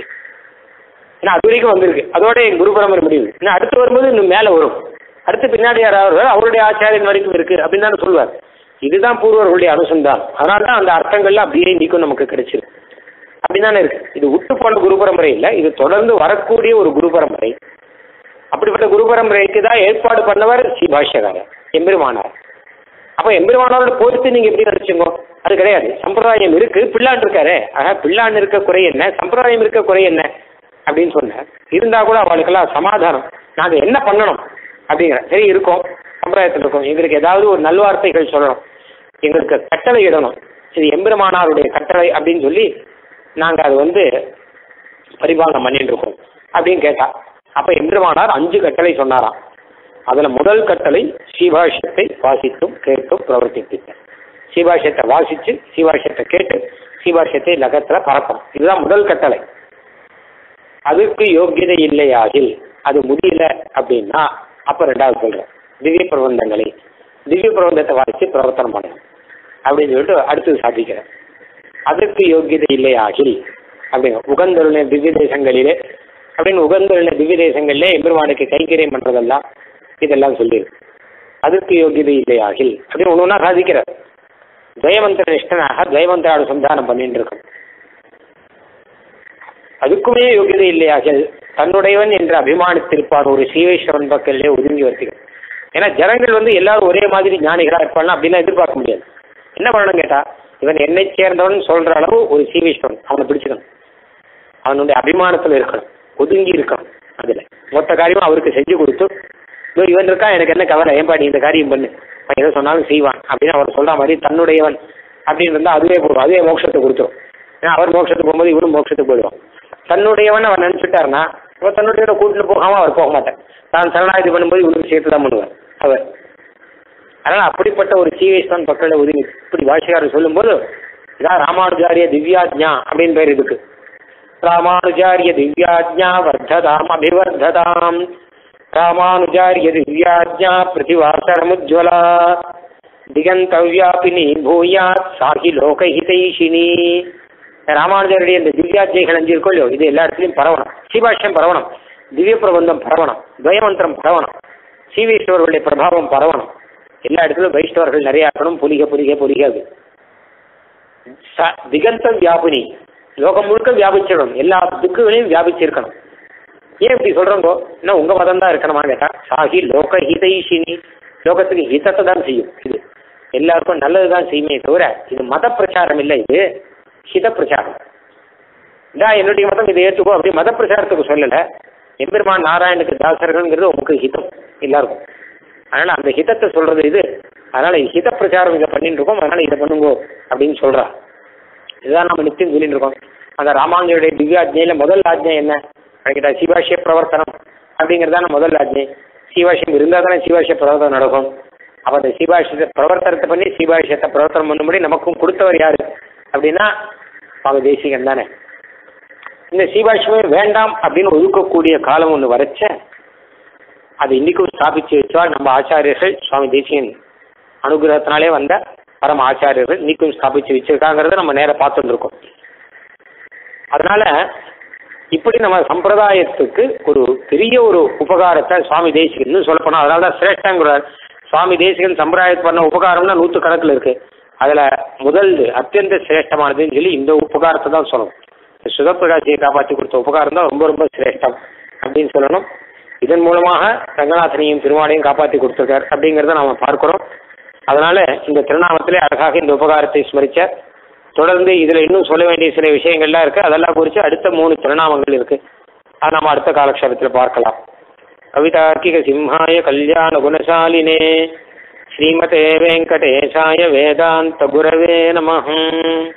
ஏன்னா அது வரைக்கும் வந்திருக்கு. அதோட எங்க குரு பரம்பரை முடியுது. ஏன்னா அடுத்து வரும்போது இன்னும் மேலே வரும். அடுத்து பின்னாடி யாராவது அவருடைய ஆச்சாரியன் வரைக்கும் இருக்கு அப்படின்னு தானே சொல்லுவார் இதுதான் பூர்வர்களுடைய அனுசந்தானம் அதனால தான் அந்த அர்த்தங்கள்லாம் அப்படியே நீக்கும் நமக்கு கிடைச்சிருக்கு. அப்படிதானே இருக்கு? இது விட்டு போன குரு பரம்பரை இல்லை இது தொடர்ந்து வரக்கூடிய ஒரு குரு பரம்பரை. அப்படிப்பட்ட குரு பரம்பரைக்கு தான் ஏற்பாடு பண்ணவர் ஸ்ரீபாஷ்யகாரர் எம்பெருமானார். அப்போ எம்பெருமானோட பொறுத்து நீங்க எப்படி நினைச்சுங்க? அது கிடையாது. சம்பிரதாயம் இருக்கு பிள்ளான் இருக்காரு. ஆக பிள்ளான் இருக்க குறை என்ன? சம்பிரதாயம் இருக்க குறை என்ன? அப்படின்னு சொன்னார். இருந்தா கூட அவளுக்கெல்லாம் சமாதானம். நாங்கள் என்ன பண்ணணும்? அப்படிங்கிற சரி இருக்கோம். சம்பிரதாயத்தில் இருக்கோம். எங்களுக்கு ஏதாவது ஒரு நல்வார்த்தைகள் சொல்லணும். எங்களுக்கு கட்டளை இடணும். இது எம்பெருமானாருடைய கட்டளை அப்படின்னு சொல்லி நாங்கள் அது வந்து பரிபாலனம் பண்ணிட்டு இருக்கோம் அப்படின்னு கேட்டா அப்ப எம்பெருமானார் அஞ்சு கட்டளை சொன்னாராம். அதுல முதல் கட்டளை சீபாஷ்யத்தை வாசித்தும் கேட்டும் பிரவர்த்தித்தல் சீபாஷ்யத்தை வாசிச்சு சீபாஷ்யத்தை கேட்டு சீபாஷ்யத்தை லகத்துல பறக்கணும் இதுதான் முதல் கட்டளை. அதுக்கு யோக்கியதை இல்லையாகில் அது முடியல அப்படின்னா அப்ப ரெண்டாவது சொல்றேன். திவ்ய பிரபந்தங்களை. திவ்ய பிரபந்தத்தை வாசித்து பிரவர்த்தனம் பண்ணணும். அப்படின்னு சொல்லிட்டு அடுத்தது சாதிக்கிறேன் அதற்கு யோக்கியதை இல்லையாகில் அப்படிங்க உகந்தருளின திவ்ய தேசங்களிலே அப்படின்னு உகந்தருளின திவ்ய தேசங்களிலே எம்பெருமானுக்கு கைங்கரியம் பண்றதெல்லாம் இதெல்லாம் சொல்லியிருக்கு அதற்கு யோகியதை இல்லையாகில் அப்படின்னு ஒன்று ஒன்றா சாதிக்கிறார் ஜெயமந்திர நிஷ்டனாக ஜெயமந்திர அனுசந்தானம் பண்ணிட்டு இருக்கும் அதுக்குமே யோகியதை இல்லையாகில் தன்னுடையவன் என்று அபிமானித்திருப்பார் ஒரு சீவேஸ்வரன் பக்கத்திலே ஒதுங்கி வருகிறார் ஏன்னா ஜனங்கள் வந்து எல்லாரும் ஒரே மாதிரி ஞானிகளாக இருப்பாங்க அப்படின்னா எதிர்பார்க்க முடியாது. என்ன பண்ணணும் கேட்டா இவன் என்னை சேர்ந்தவன் சொல்ற அளவு ஒரு சீவிஷ்ணன் அவனை பிடிச்சுக்கணும். அவனுடைய அபிமானத்துல இருக்கணும். ஒதுங்கி இருக்கணும். அதுல. மொத்த காரியமும் அவருக்கு செஞ்சு கொடுத்து இதோ இவன் இருக்கா? எனக்கு என்ன கவலை? ஏன்பா நீ இந்த காரியம் பண்ணு? அவன் எதை சொன்னாலும் செய்வான். அப்படின்னு அவர் சொல்ற மாதிரி தன்னுடையவன் அப்படின்னு இருந்தா அதுவே போதும். அதுவே மோட்சத்தை கொடுத்துரும். ஏன்னா அவர் மோட்சத்துக்கு போகும்போது இவரும் மோட்சத்துக்கு போயிடுவான். தன்னுடையவன் அவர் நினைச்சுட்டாருன்னா இவன் தன்னுடைய கூட்டிட்டு போகாம அவர் போக மாட்டேன். தான் சரணாகதி பண்ணும்போது இவருக்கு சேர்த்து தான் பண்ணுவார் அவர். அதனால அப்படிப்பட்ட ஒரு சீவேஸ்தான் பக்கத்தில் உதவி இப்படி பாஷகாரர் சொல்லும்போது இதான் ராமானுஜாரிய திவ்யாஜ்ஞா அப்படின்னு பேர் இதுக்கு ராமானுஜாரிய திவ்யாஜ்ஞா வர்த்ததாம் அபிவர்த்ததாம். ராமானுஜாரிய திவ்யாஜ்ஞா பிரதிவாசரமுஜ்வலா திகந்தவ்யாபினி பூயாத் சாகி லோகஹிதைஷினி. ராமானுஜருடைய இந்த திவ்யாஜ்ஞைகள் அஞ்சு இருக்கோ இல்லையோ இது எல்லா இடத்துலையும் பரவணும். சீபாஷ்யம் பரவணும். திவ்ய பிரபந்தம் பரவணும். துவயமந்திரம் பரவணும். சீவேஸ்வரருடைய பிரபாவம் பரவணும். எல்லா இடத்துலையும் வைஷ்ணவர்கள் நிறைய இருக்கணும். புலிக புலிக புலிகாது ச- திகந்த வியாபினி. லோகம் முழுக்க வியாபிச்சிடணும். எல்லா துக்குகளையும் வியாபிச்சிருக்கணும். ஏன் இப்படி சொல்றோங்கோ? என்ன உங்க மதம் தான் இருக்கணுமா கேட்டா சாகி லோக ஹிதைஷினி லோகத்துக்கு ஹிதத்தை தான் செய்யும் இது. எல்லாருக்கும் நல்லது தான் செய்யுமே தவிர இது மத பிரச்சாரம் இல்லை இது ஹித பிரச்சாரம் இதான் என்னுடைய மதம் இதை ஏற்றுக்கோ. அப்படி மத பிரச்சாரத்துக்கு சொல்லல. எம்பெருமான் நாராயணுக்கு தாசர்கள்ங்கிறது உங்களுக்கு ஹிதம். எல்லாருக்கும். அதனால அந்த ஹிதத்தை சொல்றது இது. அதனால ஹித பிரச்சாரம் இதை பண்ணிட்டு இருக்கோம் அதனால இதை பண்ணுங்கோ அப்படின்னு சொல்றா. இதுதான் நம்ம நித்தியம் சொல்லிட்டு இருக்கோம். அந்த ராமானுஜருடைய திவ்யாஜ்ஞையில முதல் ஆஜ்ஞை என்ன? கேட்டா சிவாசிய பிரவர்த்தனம் அப்படிங்கிறதான முதல் ஆஜ்ஞை. சிவாசியம் இருந்தால் தானே சிவாசிய பிரவர்த்தனம் நடக்கும். அப்ப அந்த சிவாசியத்தை பிரவர்த்தனத்தை பண்ணி சிவாசியத்தை பிரவர்த்தனம் பண்ணும்படி நமக்கும் கொடுத்தவர் யாரு? அப்படின்னா அவங்க தேசிகன் தானே. இந்த சீபாஷ்யமே வேண்டாம் அப்படின்னு ஒதுக்கக்கூடிய காலம் ஒன்று வரைச்ச அது இன்னைக்கும் ஸ்தாபிச்சு வச்சா நம்ம ஆச்சாரியர்கள் சுவாமி தேசியன் அனுகிரகத்தினாலே வந்த பரம ஆச்சாரியர்கள் இன்னைக்கும் ஸ்தாபிச்சு வச்சிருக்காங்கிறத நம்ம நேர பார்த்துட்டு அதனால இப்படி நம்ம சம்பிரதாயத்துக்கு ஒரு பெரிய ஒரு உபகாரத்தை சுவாமி தேசிகன் சொல்ல போனா அதனால தான் சிரேஷ்டங்கிறார். சுவாமி தேசிகன் சம்பிரதாயத்துக்கு பண்ண உபகாரம்னா நூற்று கணக்கில் இருக்கு. அதுல முதல் அத்தியந்த சிரேஷ்டமானதுன்னு சொல்லி இந்த உபகாரத்தை தான் சொல்லணும். சுதப்பிரகாசியை காப்பாற்றி கொடுத்த உபகாரம் தான் ரொம்ப ரொம்ப சிரேஷ்டம் அப்படின்னு சொல்லணும். இதன் மூலமாக ரங்கநாதனையும் திருமாலையும் காப்பாற்றி கொடுத்திருக்கார் அப்படிங்கிறத நாம பார்க்கிறோம். அதனால இந்த திருநாமத்திலே அழகாக இந்த உபகாரத்தை ஸ்மரிச்ச தொடர்ந்து இதுல இன்னும் சொல்ல வேண்டிய சில விஷயங்கள்லாம் இருக்கு. அதெல்லாம் குறித்து அடுத்த மூணு திருநாமங்கள் இருக்கு. அதை நம்ம அடுத்த காலக்ஷேபத்தில் பார்க்கலாம். கவிதார்க்கிக சிம்ஹாய கல்யாண குணசாலினே ஸ்ரீமதே வெங்கடேஷாய வேதாந்த குரவே நமஹம்.